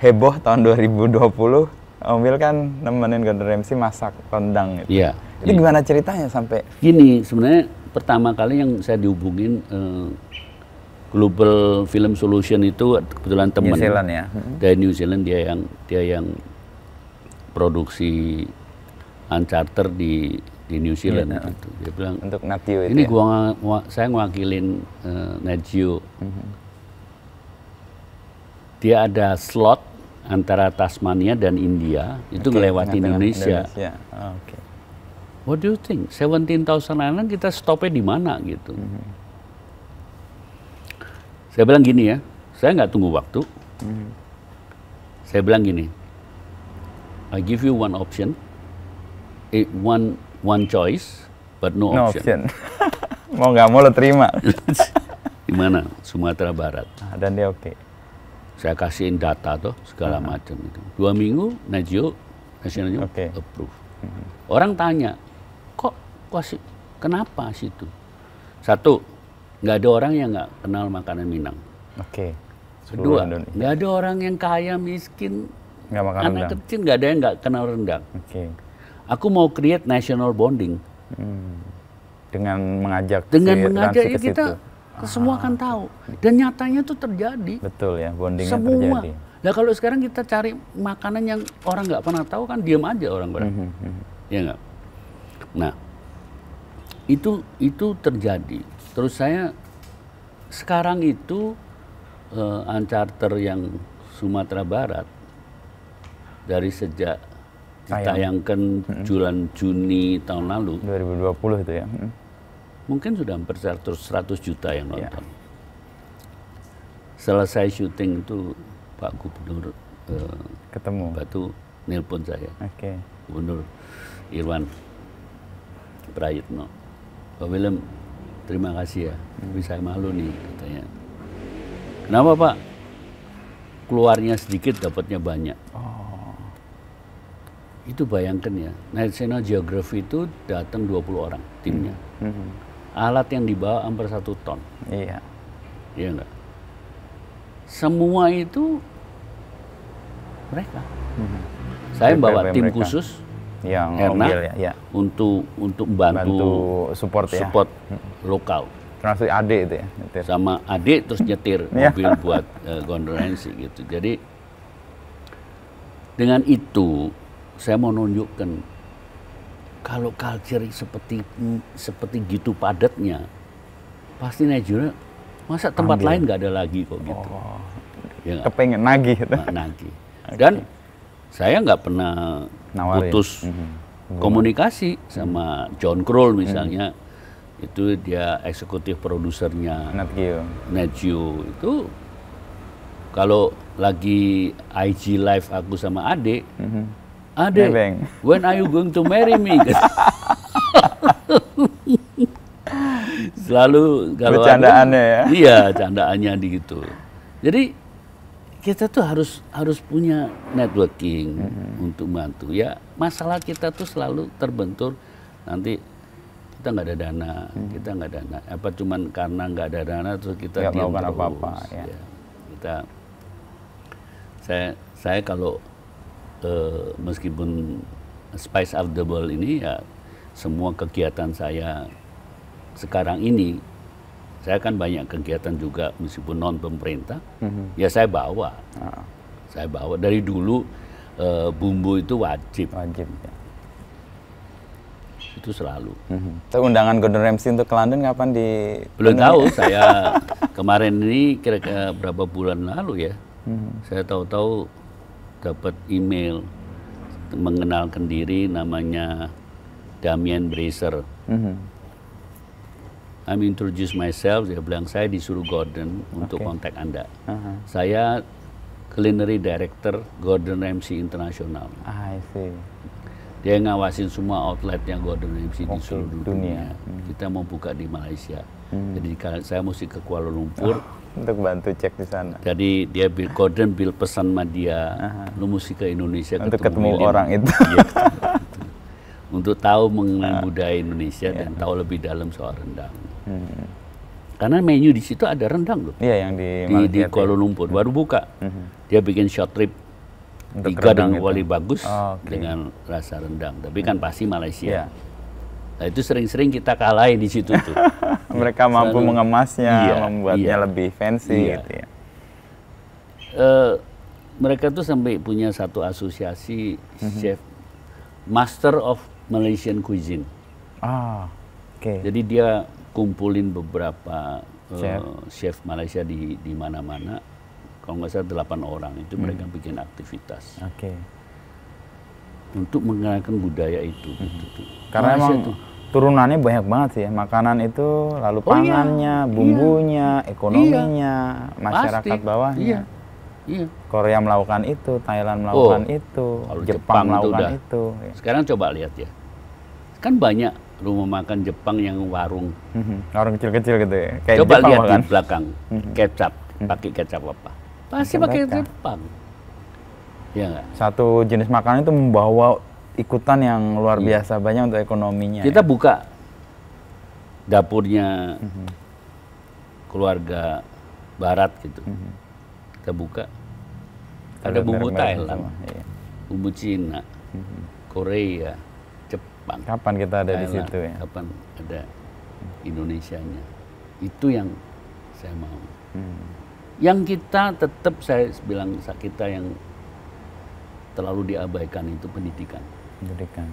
heboh tahun 2020. Om Wil kan nemenin Gordon Ramsay masak rendang gitu. Iya. Itu gimana ceritanya sampai Gini, sebenarnya pertama kali yang saya dihubungin eh, Global Film Solution itu kebetulan teman New Zealand ya? Mhm. dari New Zealand dia yang dia yang produksi uncharted di di New Zealand Iya, gitu. Dia bilang untuk Natio itu ini ya? gua nga- saya ngewakilin eh, Nat Geo. Mhm. Dia ada slot antara Tasmania dan India itu ngelewati tengah-tengah Indonesia. Indonesia. Oh, Oke. What do you think? 17,000 island kita stopnya di mana gitu? Mhm. Saya bilang gini ya, saya nggak tunggu waktu. Mhm. Saya bilang gini, I give you one option, eh, one one choice, but no, No option. option. mau nggak mau lo terima. Di mana? Sumatera Barat. Ah, Dan dia oke. Saya kasihin data tuh segala macam itu. Dua minggu, Najio, National Geo Oke. approve. Orang tanya, kok kasih kenapa situ? Satu, nggak ada orang yang nggak kenal makanan Minang. Oke. Kedua, Seluruh Indonesia. nggak ada orang yang kaya miskin, Nggak makan anak rendang. kecil nggak ada yang nggak kenal rendang. Oke. Aku mau create national bonding Hmm. Dengan mengajak dengan si mengajak ya kita situ. Semua kan tahu dan nyatanya itu terjadi. Betul ya, bondingnya semua. terjadi. Nah kalau sekarang kita cari makanan yang orang nggak pernah tahu kan diam aja orang-orang, Mhm, mhm. ya nggak. Nah itu itu terjadi. Terus saya sekarang itu eh, uncharted yang Sumatera Barat dari sejak ditayangkan bulan Juni tahun lalu 2020 itu ya. Mhm. Mungkin sudah hampir 100, 100 juta yang Ya. nonton. Selesai syuting itu Pak Gubernur eh, Ketemu. Batu nelpon saya, Oke. Gubernur Irwan Prayitno. Pak Willem, terima kasih ya, tapi saya malu nih katanya. Kenapa Pak? Keluarnya sedikit, dapatnya banyak. Itu bayangkan ya, National Geography itu datang 20 orang timnya. Mhm. Alat yang dibawa hampir satu ton, Iya. iya enggak? Semua itu mereka. Saya PPP bawa tim mereka. khusus Yang Erna ya. ya. untuk untuk membantu Bantu support ya. support lokal Termasuk Ade itu ya. nyetir. sama adik terus nyetir Iya. mobil buat uh, gondolensi gitu. Jadi dengan itu saya mau nunjukkan kalau culture seperti seperti gitu padatnya pasti Nigeria masa tempat Ambil. lain nggak ada lagi kok gitu. Oh, Ya kepengen nagih nagih. Dan saya nggak pernah Nawarin. putus Mhm. komunikasi sama John Kroll misalnya. Itu dia eksekutif produsernya Nat Geo. Nat Geo. Itu kalau lagi IG live aku sama Ade, Mhm. Ade, Nebeng. when are you going to marry me? Selalu kalau Bercandaannya ya? Iya, candaannya di gitu. Jadi kita tuh harus harus punya networking Mm-hmm. untuk bantu. Ya masalah kita tuh selalu terbentur nanti kita nggak ada dana, kita nggak ada dana. Apa cuman karena nggak ada dana terus kita Nggak diam melakukan apa-apa, ya. Kita, saya saya kalau eh, meskipun Spice of the World ini ya semua kegiatan saya sekarang ini saya kan banyak kegiatan juga meskipun non pemerintah ya saya bawa Ah, saya bawa dari dulu eh, bumbu itu wajib wajib. Ya. itu selalu Mhm. Terus undangan Gordon Ramsay untuk ke London kapan di? belum tahu saya kemarin ini kira-kira berapa bulan lalu ya Mhm. saya tahu-tahu dapat email mengenalkan diri namanya Damian Bracer Mhm. I'm introduce myself dia bilang saya disuruh Gordon untuk Oke. kontak anda Aha. saya culinary director Gordon Ramsay International Ah, I see. dia ngawasin semua outletnya Gordon Ramsay di Oke, seluruh dunia. dunia. Kita mau buka di Malaysia. Jadi kalau saya mesti ke Kuala Lumpur. Untuk bantu cek di sana. Jadi dia bil- Gordon bil pesan sama dia, lu mesti ke Indonesia Untuk ketemu William." orang itu. Ketemu. Untuk tahu mengenai budaya Indonesia dan tahu lebih dalam soal rendang. Hmm. Karena menu di situ ada rendang loh. Iya yang di Di, di. Kuala Lumpur baru buka. Dia bikin short trip Untuk tiga dengan itu. wali bagus Oh, oke. dengan rasa rendang. Tapi kan pasti Malaysia. Iya. Nah, itu sering-sering kita kalahin di situ tuh. Mereka mampu Selalu- mengemasnya, Iya, membuatnya iya. lebih fancy Iya. gitu ya. Eh, mereka tuh sampai punya satu asosiasi Mhm. chef Master of Malaysian Cuisine. Ah, oke. Jadi dia kumpulin beberapa eh, Chef. chef Malaysia di di mana-mana. Kalau nggak salah delapan orang itu Hmm. mereka bikin aktivitas Oke. untuk mengenalkan budaya itu. gitu tuh. Hmm. Karena Malaysia emang tuh. Turunannya banyak banget sih ya. Makanan itu lalu Oh, iya. pangannya, bumbunya, ekonominya, masyarakat Pasti. bawahnya. Iya. Iya. Korea melakukan itu, Thailand melakukan Oh, itu, Jepang, Jepang itu melakukan udah- itu. ya. Sekarang coba lihat ya. Kan banyak rumah makan Jepang yang warung Mhm. Orang kecil-kecil gitu ya. Kayak Coba Jepang lihat bahkan. di belakang kecap, pakai kecap apa? Pasti pakai. Jepang. Ya? Satu jenis makanan itu membawa ikutan yang luar Iya. biasa banyak untuk ekonominya. Kita ya. buka dapurnya keluarga Barat gitu. Kita buka. Ada bumbu Thailand, iya. bumbu Cina, Korea, Jepang. Kapan kita ada di Thailand. situ ya? Kapan ada Indonesianya? Itu yang saya mau. Hmm. Yang kita tetap saya bilang kita yang terlalu diabaikan itu pendidikan. Pendidikan.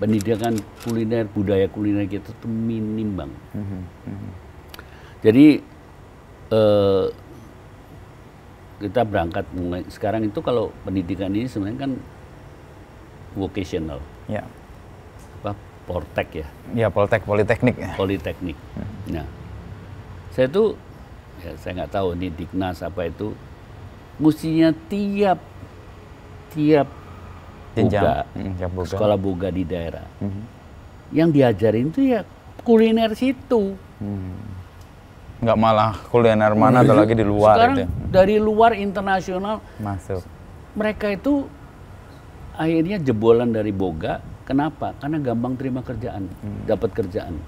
Pendidikan kuliner, budaya kuliner kita tuh minim bang. Mhm, mhm. Jadi eh, kita berangkat mulai sekarang itu kalau pendidikan ini sebenarnya kan vocational, Ya. apa portek ya, Ya, Poltek, Politeknik ya. politeknik. Nah, saya tuh ya saya nggak tahu ini Dignas apa itu, mestinya tiap tiap. Boga, Mm, tiap boga. sekolah boga di daerah, Mhm. yang diajarin tuh ya kuliner situ. Nggak malah kuliner mana atau lagi di luar Sekarang itu. dari luar internasional Masuk. mereka itu akhirnya jebolan dari boga. Kenapa? Karena gampang terima kerjaan, dapat kerjaan.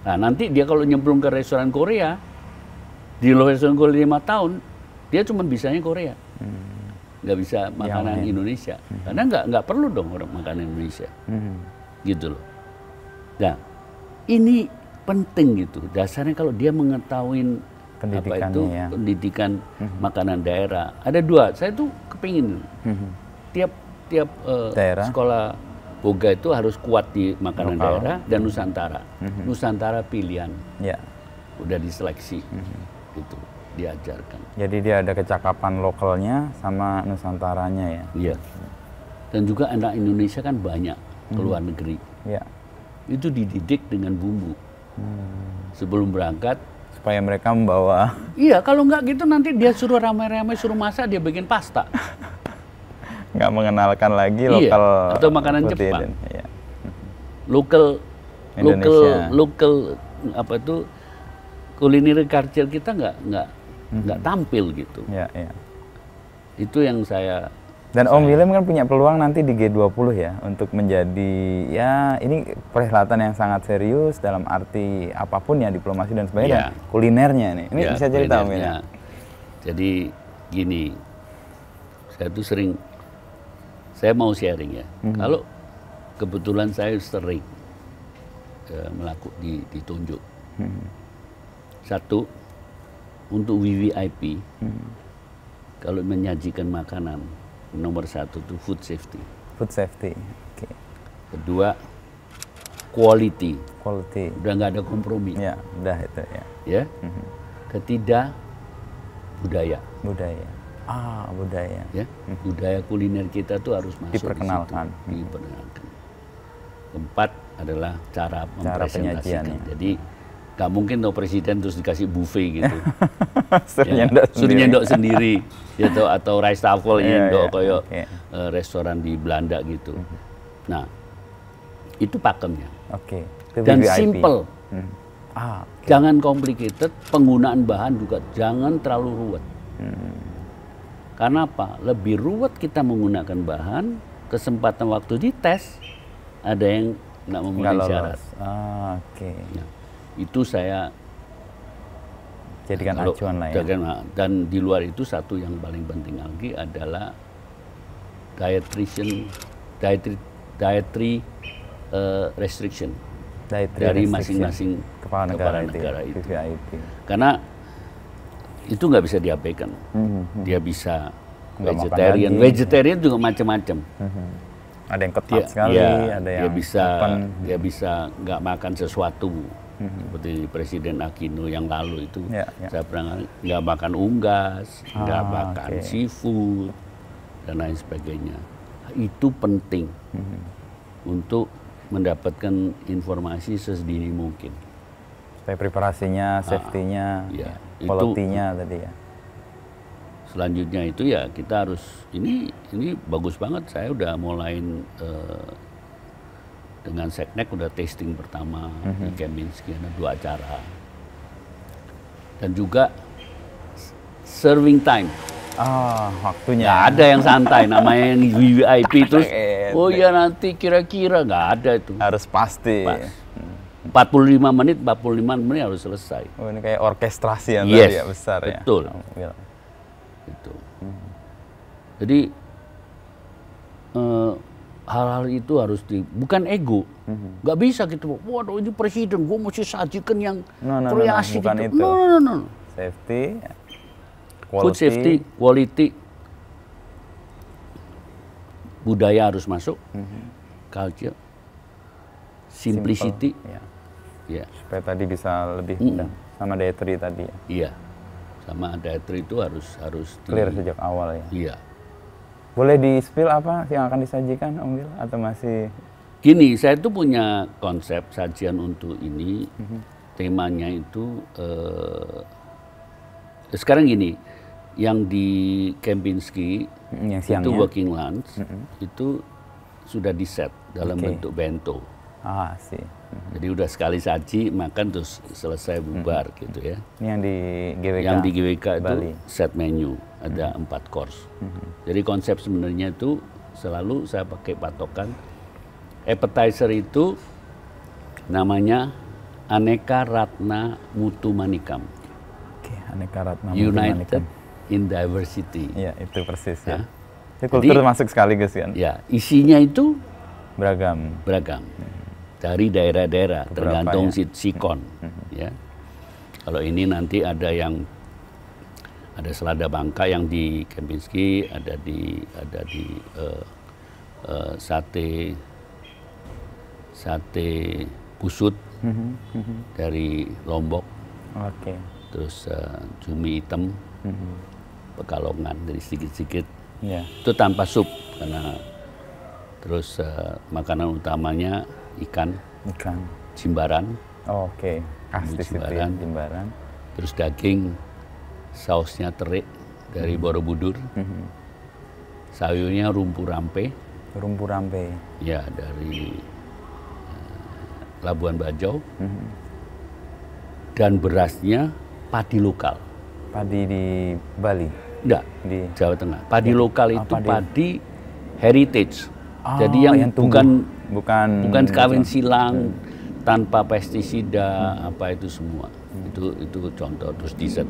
Nah nanti dia kalau nyemplung ke restoran Korea, di luar restoran Korea lima tahun, dia cuma bisanya Korea, nggak bisa makanan lain. Indonesia. Karena nggak nggak perlu dong orang makanan Indonesia, Mhm. gitu loh. Nah ini penting gitu. Dasarnya kalau dia mengetahui apa itu ya. pendidikan makanan daerah. Ada dua. Saya tuh kepingin Mhm. tiap tiap eh, Daerah. sekolah boga itu harus kuat di makanan Lokal. daerah dan Nusantara. Nusantara pilihan Ya. udah diseleksi gitu diajarkan. Jadi dia ada kecakapan lokalnya sama nusantaranya ya. Iya. Dan juga anak Indonesia kan banyak ke luar negeri. Ya. Itu dididik dengan bumbu. Sebelum berangkat, Supaya mereka membawa iya kalau nggak gitu nanti dia suruh ramai-ramai suruh masak dia bikin pasta. nggak mengenalkan lagi Iya, lokal atau makanan Jepang. Ya. Local local Indonesia. local apa itu kuliner culture kita nggak nggak nggak tampil gitu. Ya, ya. Itu yang saya Dan Om William kan punya peluang nanti di G20 ya untuk menjadi ya ini perhelatan yang sangat serius dalam arti apa pun ya diplomasi dan sebagainya. Ya. Dan kulinernya nih. Ini Ya, bisa cerita Om. William. Jadi gini, saya tuh sering, saya mau sharing ya. Mhm. Kalau kebetulan saya sering eh, melakukan di, ditunjuk. Mhm. Satu, untuk VVIP, Mhm. kalau menyajikan makanan, nomor satu itu food safety. Food safety. Oke. Kedua, quality. Quality. Udah nggak ada kompromi. Ya, udah itu ya. Ya. Ketiga, budaya. Budaya. Ah, budaya. ya budaya kuliner kita tuh harus masuk Diperkenalkan. di situ, diperkenalkan keempat adalah cara Cara mempresentasikan jadi nggak mungkin tuh presiden terus dikasih buffet gitu Suruh ya. nyendok sendiri. nyendok sendiri gitu atau rice Iya, nyendok kayak oke. eh, restoran di Belanda gitu nah itu pakemnya Oke. Itu dan VVIP. simple Hmm. Ah, oke. jangan complicated penggunaan bahan juga jangan terlalu ruwet Hmm. Karena apa? Lebih ruwet kita menggunakan bahan, kesempatan waktu dites, ada yang nggak memenuhi syarat. Ah, oke. Nah, itu saya Jadikan kalau- acuan lah ya. jadikan- dan di luar itu satu yang paling penting lagi adalah dietitian, dietary, dietary eh, restriction Dietary dari masing-masing kepala negara, kepala itu, negara ya, itu. VVIP. Karena itu nggak bisa diabaikan. Hmm, Dia bisa Nggak makan vegetarian, vegetarian juga macam-macam. hmm. Ada yang ketat dia, sekali, ya, ada dia yang bisa open. dia bisa nggak makan sesuatu seperti Presiden Aquino yang lalu itu Ya, ya. saya pernah nggak makan unggas nggak Ah, makan oke. seafood dan lain sebagainya itu penting Mhm. untuk mendapatkan informasi sesedini mungkin Supaya preparasinya, safety-nya, ya, ya, quality-nya tadi ya. selanjutnya itu ya kita harus ini ini bagus banget saya udah mulai eh, dengan Seknek udah testing pertama di Kempinski ada dua acara dan juga serving time Ah, waktunya. nggak ada yang santai namanya yang VVIP terus oh ya nanti kira-kira nggak ada itu Harus pasti. Pas. 45 menit 45 menit harus selesai Oh, ini kayak orkestrasi yang Yes, ya besar ya. betul. Oh, iya. Gitu. Jadi eh, hal-hal itu harus di bukan ego, Mhm. nggak bisa gitu. Waduh ini presiden, gue mesti sajikan yang No, no, no, no, kreasi bukan gitu. itu. No, no, no, no. Safety, quality, Food safety, quality, budaya harus masuk, Mhm. culture, simple, simplicity, ya. ya, Supaya tadi bisa lebih Mm. mudah. Sama dietary tadi ya. iya. Sama dietary itu harus harus di- Clear sejak awal ya. Iya. Boleh di spill apa yang akan disajikan Om Wil? Atau masih Gini, saya tuh punya konsep sajian untuk ini. Mhm. Temanya itu eh, sekarang gini, yang di Kempinski Mm, yang itu working lunch itu sudah di set dalam Oke. bentuk bento. Ah, sih. Jadi udah sekali saji makan terus selesai bubar gitu ya. Ini yang di GWK. Yang di GWK itu Bali. set menu ada empat course. Jadi konsep sebenarnya itu selalu saya pakai patokan appetizer itu namanya aneka ratna mutu manikam Oke, aneka ratna united Manikam. in diversity. Iya, itu persis Hah? ya. Itu kultur Jadi- masuk sekaligus kan? Ya isinya itu Beragam. beragam dari daerah-daerah tergantung ya. si sikon ya kalau ini nanti ada yang ada selada bangka yang di Kempinski ada di ada di eh, eh, sate sate kusut dari Lombok Oke. terus eh, cumi hitam pekalongan dari sedikit-sedikit Iya. itu tanpa sup karena terus eh, makanan utamanya ikan Ikan. jimbaran Oke. Kastis itu ya, Jimbaran. jimbaran. terus daging sausnya terik dari Borobudur sayurnya rumpu rampe Rumpu rampe. ya dari eh, Labuan Bajo dan berasnya padi lokal Padi di Bali. Enggak, Di Jawa Tengah. Padi lokal Oh, itu padi. padi heritage. Oh, Jadi yang, yang tumbuh. bukan bukan bukan kawin silang tanpa pestisida apa itu semua. Itu itu contoh terus dessert.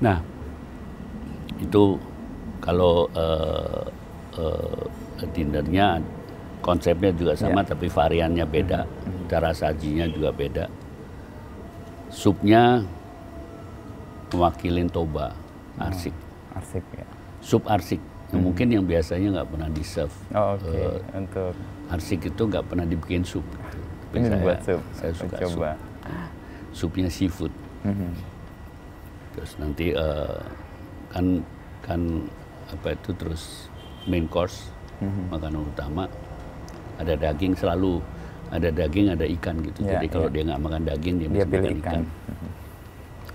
Nah, itu kalau eh, dinnernya konsepnya juga sama tapi variannya beda, cara sajinya juga beda. Supnya mewakilin toba, arsik, arsik ya. sup arsik. Yang mungkin yang biasanya nggak pernah di serve. Oh, Oke, Eh, untuk arsik itu nggak pernah dibikin sup. Tapi ini saya, buat sup. Saya suka coba. sup. Supnya seafood. Mhm. Terus nanti eh, kan kan apa itu terus main course Mhm. makanan utama ada daging selalu ada daging ada ikan gitu. Ya, Jadi kalau ya. dia nggak makan daging dia, Dia mesti pilih makan ikan.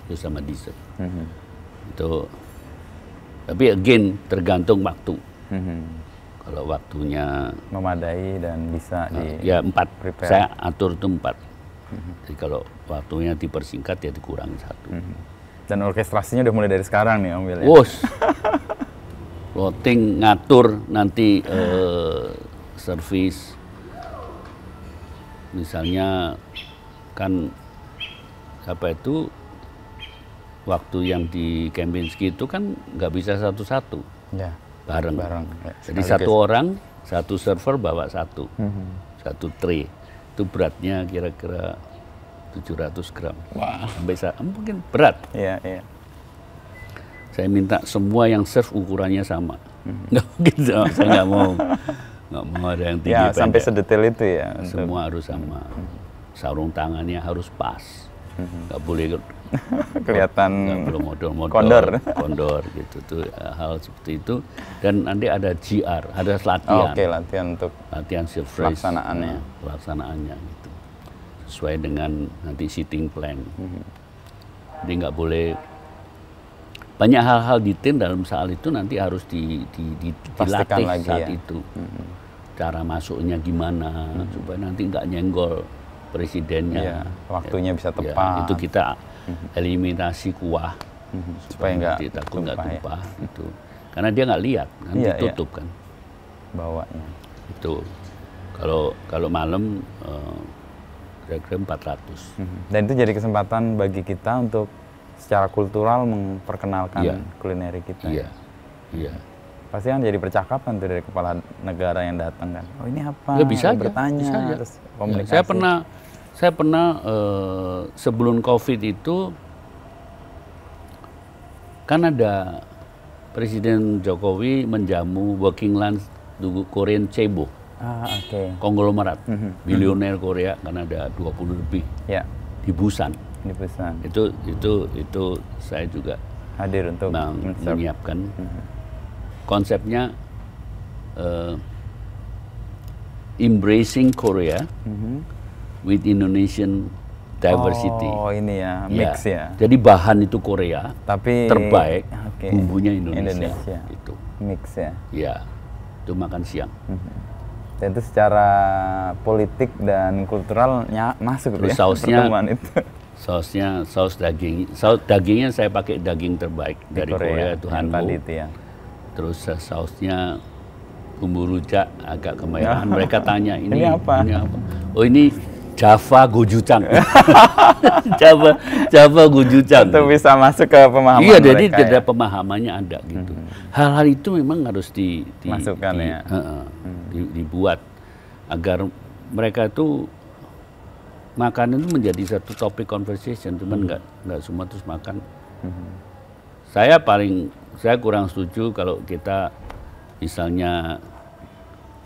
Terus sama dessert. Mhm. Itu tapi again tergantung waktu. Mhm. Kalau waktunya Memadai dan bisa di ya empat prepare. saya atur itu empat. Jadi kalau waktunya dipersingkat ya dikurangi satu. Mhm. Dan orkestrasinya udah mulai dari sekarang nih Om Wil ya. Wos. Loading ngatur nanti eh, service misalnya kan apa itu waktu yang di Kempinski itu kan nggak bisa satu-satu Ya, bareng. bareng. Ya, Jadi sekaligus. satu orang satu server bawa satu Mhm. satu tray itu beratnya kira-kira 700 gram. Wah. Sampai sa- mungkin berat. Iya, iya. Saya minta semua yang serve ukurannya sama. Nggak mungkin sama. Saya nggak mau nggak mau ada yang tinggi Ya, sampai pendek. sedetail itu ya. untuk- Semua harus sama. Sarung tangannya harus pas. Nggak boleh kelihatan nggak boleh model-model kondor. kondor gitu tuh hal seperti itu dan nanti ada GR ada Oh, latihan Oke, latihan untuk latihan Pelaksanaannya. nah, pelaksanaannya gitu sesuai dengan nanti sitting plan Mhm. jadi nggak boleh banyak hal-hal detail dalam soal itu nanti harus di, di, di- dilatih lagi saat ya. itu cara masuknya gimana supaya nanti nggak nyenggol presidennya Iya, waktunya bisa Ya, tepat. itu kita eliminasi kuah Mhm, supaya nggak nanti takut nggak tumpah ya. tumpah itu karena dia nggak lihat nanti Iya, iya. tutup kan bawanya. itu kalau kalau malam eh, kira-kira 400 Mhm. Dan itu jadi kesempatan bagi kita untuk secara kultural memperkenalkan Iya. kulineri kita. iya iya Pasti kan jadi percakapan tuh dari kepala negara yang datang kan. Oh ini apa? ya bisa aja bertanya, bisa aja. terus Ya, komunikasi. saya pernah saya pernah eh, sebelum covid itu kan ada Presiden Jokowi menjamu working lunch Korean Cebo. Ah oke. konglomerat. Mhm. bilioner Korea kan ada 20 lebih. Ya. Di Busan. Di pesan itu itu itu saya juga hadir untuk meng- menyiapkan. Mhm. konsepnya eh, embracing Korea. Mhm. With Indonesian diversity. Oh ini ya Ya. mix ya. Jadi bahan itu Korea, Tapi terbaik, oke. bumbunya Indonesia. Indonesia. Itu, Mix ya. ya, itu makan siang. Dan itu secara politik dan kulturalnya masuk Terus ya sausnya- itu. Sausnya saus daging, saus dagingnya saya pakai daging terbaik Di dari Korea, itu yang Hanwoo. tadi itu ya. Terus eh, sausnya bumbu rujak agak kemerahan. Mereka tanya ini, Ini apa? Oh ini Java gochujang. Java Java gochujang. Itu bisa masuk ke pemahaman Iya, jadi mereka tidak ya. pemahamannya ada gitu. Hal-hal itu memang harus di, di- Masukkan di- ya. heeh, di- dibuat agar mereka itu makan itu menjadi satu topik conversation, cuman nggak nggak semua terus makan. Saya paling saya kurang setuju kalau kita misalnya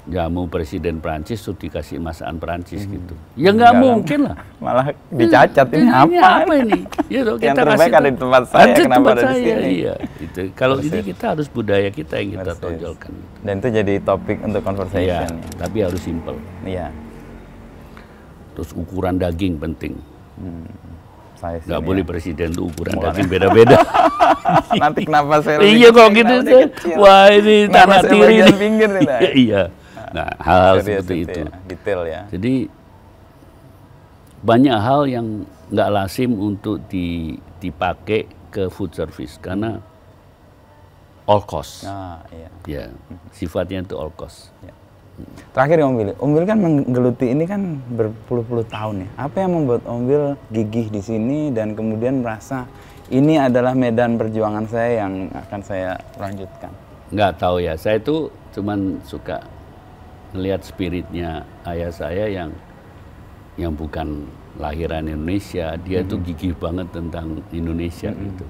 jamu presiden Prancis tuh dikasih masakan Prancis gitu. Ya nggak mungkin lah. Malah dicacat ini Ini apa? apa ini? Ya, Yang kita terbaik kasih ada di tempat saya, Ada kenapa tempat ada di saya, sini? Iya, itu. Kalau ini kita harus budaya kita yang kita Persis. tonjolkan. Dan itu jadi topik untuk Iya, conversation. ya. tapi harus simple. Iya. Terus ukuran daging penting. Saya Nggak boleh presiden tuh ukuran daging beda-beda. Nanti kenapa saya iya kok gitu. saya-? Wah ini tanah tiri pinggir nih? Iya. Nah, hal-hal Serius seperti itu. ya, Detail ya. Jadi banyak hal yang nggak lazim untuk di- dipakai ke food service karena all cost. Ah, iya. Ya, sifatnya itu all cost. Ya. Terakhir Om Wil, Om kan menggeluti ini kan berpuluh-puluh tahun ya. Apa yang membuat Om gigih di sini dan kemudian merasa ini adalah medan perjuangan saya yang akan saya lanjutkan? Nggak tahu ya, saya itu cuman suka melihat spiritnya ayah saya yang yang bukan lahiran Indonesia, dia tuh gigih banget tentang Indonesia gitu.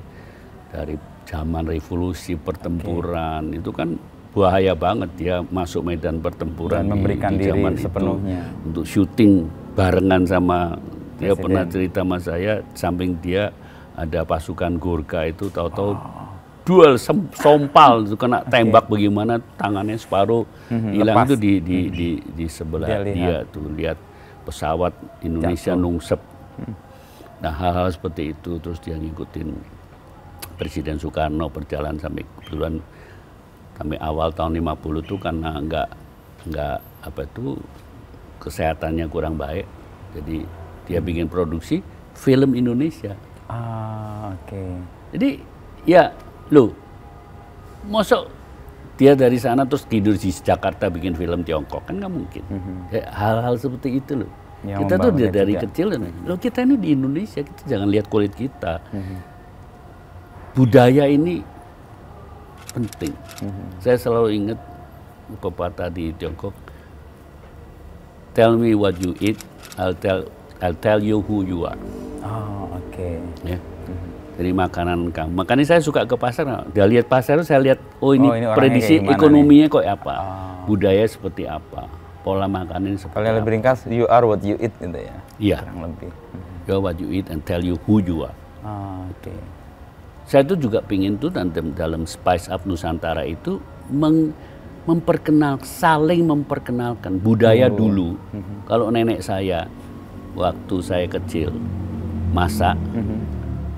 Dari zaman revolusi pertempuran itu kan bahaya banget dia masuk medan pertempuran Dan memberikan di, di diri zaman sepenuhnya. itu untuk syuting barengan sama dia Presiden. pernah cerita sama saya samping dia ada pasukan Gurkha itu tahu-tahu duel sompal itu kena tembak bagaimana tangannya separuh hilang lepas. itu di di di di sebelah Dia dia, tuh lihat pesawat Indonesia nungsep. Nah hal-hal seperti itu terus dia ngikutin Presiden Soekarno berjalan sampai kebetulan sampai awal tahun 50 tuh karena nggak nggak apa itu kesehatannya kurang baik. Jadi dia bikin produksi film Indonesia. Ah, oke. jadi ya lo masuk dia dari sana terus tidur di Jakarta bikin film Tiongkok kan nggak mungkin. Ya, hal-hal seperti itu loh. Yang kita tuh dari juga. kecil lo kita ini di Indonesia kita jangan lihat kulit kita. Budaya ini penting. Saya selalu ingat pepatah di Tiongkok tell me what you eat I'll tell I'll tell you who you are. Oh, oke. ya dari makanan kamu. Makanya saya suka ke pasar. Dia lihat pasar saya lihat oh ini, Oh, ini prediksi ekonominya kok apa? Ah. budaya seperti apa? Pola makannya seperti Kalau apa? lebih ringkas, you are what you eat gitu ya. iya. Kurang lebih. you are what you eat and tell you who you are. Ah, oke. saya tuh juga pingin tuh dalam, dalam Spice Up Nusantara itu meng- memperkenal saling memperkenalkan budaya dulu. kalau nenek saya waktu saya kecil masak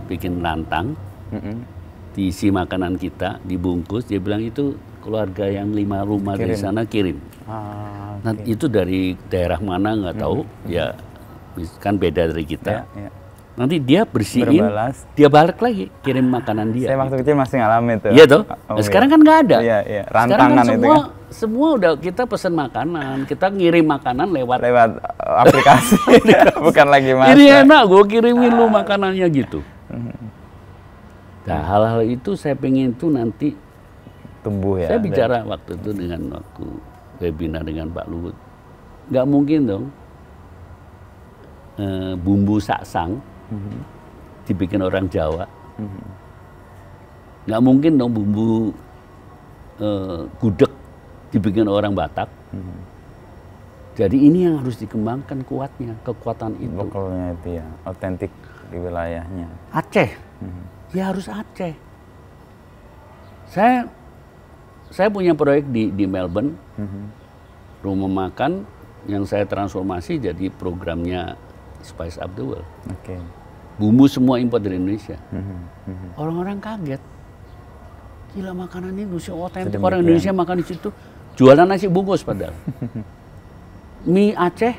bikin rantang Mm-mm. diisi makanan kita dibungkus dia bilang itu keluarga yang lima rumah dari sana kirim Ah, nah itu dari daerah mana nggak tahu ya kan beda dari kita ya, ya. nanti dia bersihin Berbalas. dia balik lagi kirim makanan dia Saya waktu kecil masih ngalamin itu. Iya toh. Oh, Nah, sekarang kan nggak ada. Iya, iya. Sekarang Rantangan kan itu semua kan. semua udah kita pesan makanan, kita ngirim makanan lewat. lewat uh, aplikasi, bukan lagi masak. Ini enak, gue kirimin lu makanannya gitu. Nah hal-hal itu saya pengen tuh nanti. Tumbuh ya. saya bicara waktu itu dengan waktu webinar dengan Pak Luhut, nggak mungkin dong eh, bumbu saksang Mhm. dibikin orang Jawa. Nggak mungkin dong bumbu eh, gudeg dibikin orang Batak. Mhm. Jadi ini yang harus dikembangkan kuatnya, kekuatan itu. Lokalnya itu ya, otentik di wilayahnya. Aceh, ya harus Aceh. Saya saya punya proyek di di Melbourne, rumah makan yang saya transformasi jadi programnya Spice Up the World. Oke. Bumbu semua impor dari Indonesia. Mhm, mhm. Orang-orang kaget. Gila makanan ini Indonesia otentik. Sedemikian. Orang Indonesia makan di situ. Jualan nasi bungkus padahal. Mie Aceh.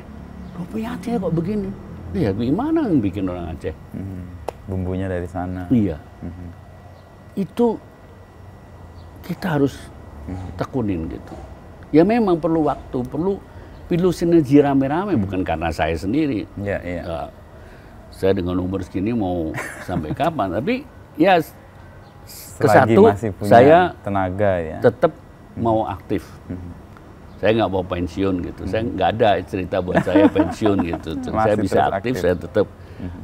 Rupanya Aceh kok begini. Iya, gimana yang bikin orang Aceh? Mhm. Bumbunya dari sana. Iya. Itu kita harus tekunin gitu. Ya memang perlu waktu, perlu perlu sinergi rame-rame bukan karena saya sendiri. Iya, iya. Ya, saya dengan umur segini mau sampai kapan? Tapi ya Selagi satu masih punya saya tenaga ya. tetap mau aktif. Saya nggak mau pensiun gitu. Saya nggak ada cerita buat saya pensiun gitu. saya bisa aktif, aktif. saya tetap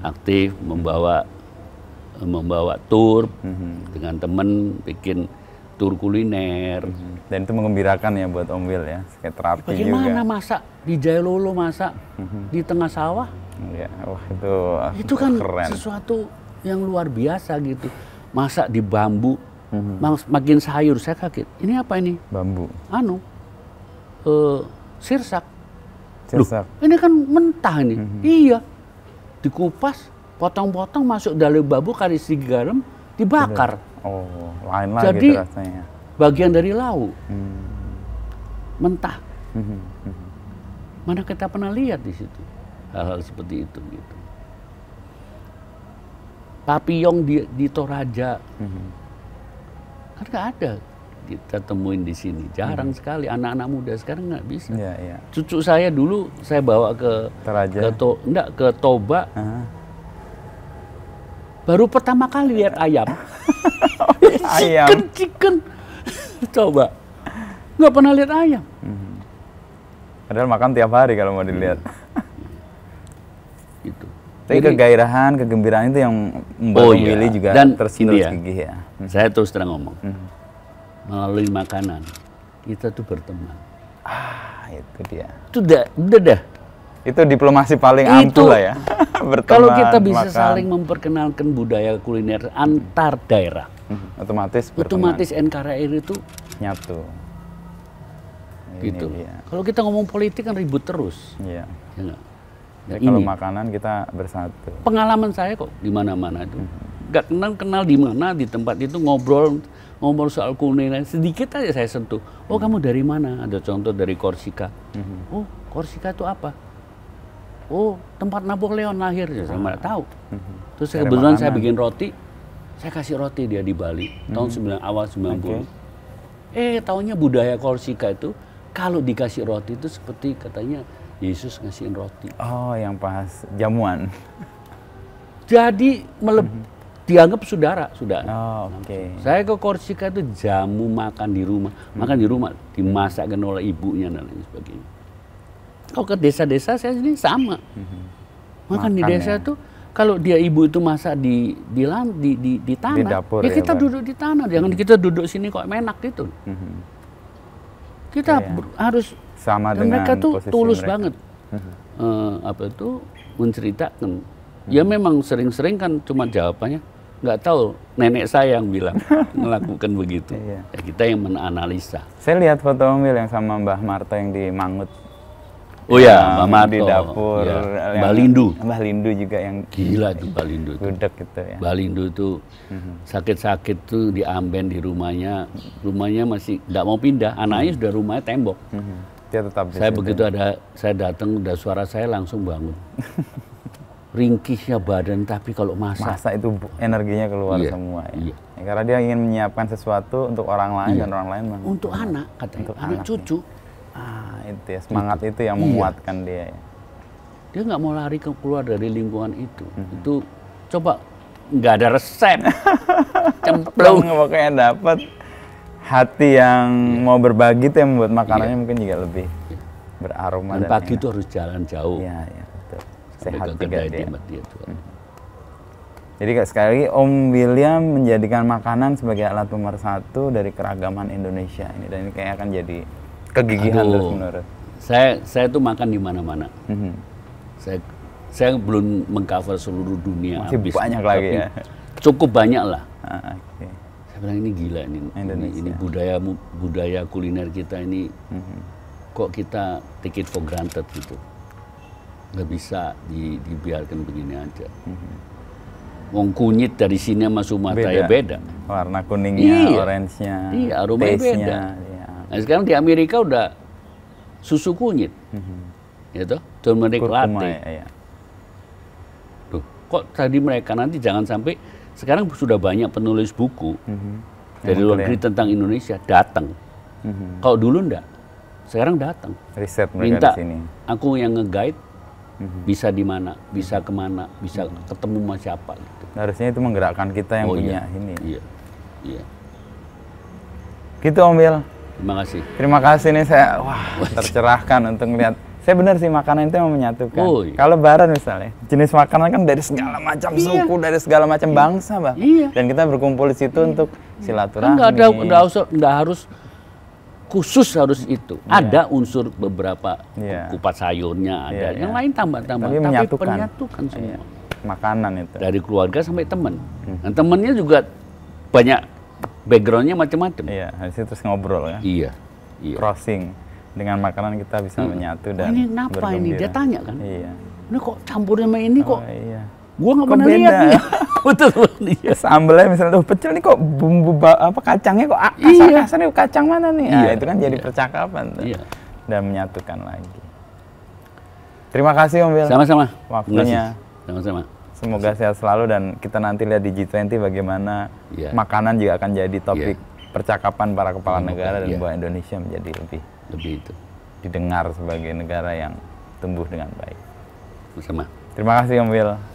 aktif membawa membawa tour dengan temen bikin tour kuliner. Dan itu mengembirakan ya buat Om Wil ya, kayak terapi Bagaimana juga. masak di Jailolo masak di tengah sawah? Iya, wah itu Itu kan keren. sesuatu yang luar biasa gitu. Masak di bambu. Mas- makin sayur saya kaget. Ini apa ini? Bambu, Anu, eh, sirsak. Loh, ini kan mentah ini. Mhm. Iya. Dikupas, potong-potong masuk dalam bambu kasih garam, dibakar. Oh, lain lagi Jadi- rasanya. Bagian dari lauk, Hmm. mentah. Mhm. Mana kita pernah lihat di situ hal-hal seperti itu gitu. Papillon di, di Toraja, Mhm. Kan nggak ada kita temuin di sini. Jarang sekali anak-anak muda sekarang nggak bisa. Iya, iya. Cucu saya dulu saya bawa ke Toraja. ke to, enggak, ke Toba. Ah. Baru pertama kali lihat ayam. Ayam. Chicken, chicken. Coba. Nggak pernah lihat ayam. Padahal makan tiap hari kalau mau dilihat. Gitu. Tapi Jadi- kegairahan, kegembiraan itu yang membuat Oh, iya. Juga Dan terus terus ya. gigih ya. Saya terus terang ngomong. Hmm. Melalui makanan, kita tuh berteman. Ah, itu dia. Itu udah, udah dah. Itu diplomasi paling ampuh lah ya. Berteman, Kalau kita bisa makan. saling memperkenalkan budaya kuliner antar daerah, Mhm, otomatis berteman. otomatis NKRI itu nyatu. Ini gitu. dia. Kalau kita ngomong politik kan ribut terus. Iya. Ya nggak? Nah, kalau makanan kita bersatu. pengalaman saya kok di mana-mana itu. Gak kenal kenal di mana di tempat itu ngobrol ngobrol soal kuliner sedikit aja saya sentuh. Oh kamu dari mana? Ada contoh dari Korsika. Oh Korsika itu apa? Oh tempat Napoleon lahir ya saya nggak tahu. Terus Dari kebetulan saya bikin roti, saya kasih roti dia di Bali tahun 9 awal 90. Eh tahunya budaya Korsika itu kalau dikasih roti itu seperti katanya Yesus ngasihin roti. Oh, yang pas jamuan. Jadi meleb dianggap saudara sudah. Oh, oke. Saya ke Korsika itu jamu makan di rumah, makan di rumah dimasakkan oleh ibunya dan lain sebagainya. Kalau ke desa-desa saya sini sama. Makan, di Makan desa ya. tuh kalau dia ibu itu masak di di di, di, di tanah, Di dapur ya ya, kita Bang. duduk di tanah. Jangan kita duduk sini kok menak gitu. Mhm. Kita ber- harus Sama dan dengan mereka tuh tulus mereka. banget. Eh, apa itu menceritakan. Ya memang sering-sering kan cuma jawabannya nggak tahu nenek saya yang bilang melakukan begitu. Iya. Ya, kita yang menganalisa. Saya lihat foto Wil yang sama Mbah Marta yang di Mangut. Oh ya, Yang Mbak Di dapur. Ya, yang- Lindu. Mbah Lindu juga yang Gila tuh Balindo tuh. gudeg gitu ya. Balindo tuh Mhm. sakit-sakit tuh di Amben di rumahnya, rumahnya masih nggak mau pindah, anaknya sudah rumahnya tembok. Mhm. Dia tetap Saya begitu ada saya datang udah suara saya langsung bangun. Ringkihnya badan tapi kalau masak Masa itu energinya keluar Iya, semua ya. iya. Ya, Karena dia ingin menyiapkan sesuatu untuk orang lain dan orang lain untuk anak katanya, Untuk anak anak, cucu. Ah, itu ya semangat itu yang Iya. menguatkan dia ya. Dia nggak mau lari ke keluar dari lingkungan itu. Mhm. Itu coba nggak ada resep. Cemplung. pokoknya dapat hati yang mau berbagi itu yang membuat makanannya mungkin juga lebih beraroma Iya. Dan dan pagi enak. itu harus jalan jauh. Iya, iya, betul. Sampai Sehat kedai dia. dia tuh. Jadi kayak sekali lagi Om William menjadikan makanan sebagai alat pemersatu dari keragaman Indonesia ini dan ini kayak akan jadi kegigihan Aduh. terus menerus. Saya saya tuh makan di mana-mana. Mhm. Saya saya belum mengcover seluruh dunia. Masih habis. banyak lagi ya. Cukup banyak lah. Ah, Oke. Saya bilang ini gila ini. Ini, Indonesia. ini budaya budaya kuliner kita ini Mhm. kok kita take it for granted gitu. Nggak bisa di- dibiarkan begini aja. Wong kunyit dari sini sama Sumatera ya beda. Warna kuningnya, Iya. orange-nya, Iya, aromanya taste-nya, beda. iya. Nah sekarang di Amerika udah susu kunyit, gitu, turmeric Mhm. Kurkuma latte. ya, iya. Tuh, kok tadi mereka nanti jangan sampai sekarang sudah banyak penulis buku Mhm. dari luar negeri tentang Indonesia datang. Mhm. Kalau dulu enggak, sekarang datang. Riset mereka Minta di sini. aku yang nge-guide Mhm. bisa di mana, bisa ke mana, bisa ketemu sama siapa gitu. Harusnya itu menggerakkan kita yang Oh, punya iya. ini. Iya, iya. Gitu Om Wil. Terima kasih. Terima kasih nih saya wah tercerahkan untuk melihat. Saya benar sih makanan itu yang menyatukan. Oh, iya. Kalau Barat misalnya, jenis makanan kan dari segala macam suku, dari segala macam bangsa, Bang. Iya. Dan kita berkumpul di situ untuk Kan silaturahmi. nggak ada, nggak usah, nggak harus khusus harus itu. Ada unsur beberapa Iya. kupat sayurnya ada, Iya, yang iya. lain tambah-tambah, Tapi tapi, menyatukan. menyatukan semua. Iya. Makanan itu. Dari keluarga sampai teman. Hmm. Dan temannya juga banyak backgroundnya macam-macam. Iya, habis itu terus ngobrol ya. Iya, iya. Crossing dengan makanan kita bisa menyatu Oh, dan ini kenapa ini? Dia tanya kan. Iya. Ini kok campur sama ini kok? Oh, iya. Gua nggak pernah beda? lihat nih. Betul, iya. Ya, sambelnya misalnya tuh pecel nih kok bumbu apa kacangnya kok a- Iya. kasar-kasar nih kacang mana nih? Nah, Iya, itu kan jadi iya. percakapan tuh. Iya. dan menyatukan lagi. Terima kasih Om Wil. Sama-sama. Waktunya. Sama-sama. Semoga sehat selalu dan kita nanti lihat di G20 bagaimana Iya. makanan juga akan jadi topik percakapan para kepala Membuka, negara dan iya. membuat Indonesia menjadi lebih Lebih itu. didengar sebagai negara yang tumbuh dengan baik. Bersama. Terima kasih Om Will.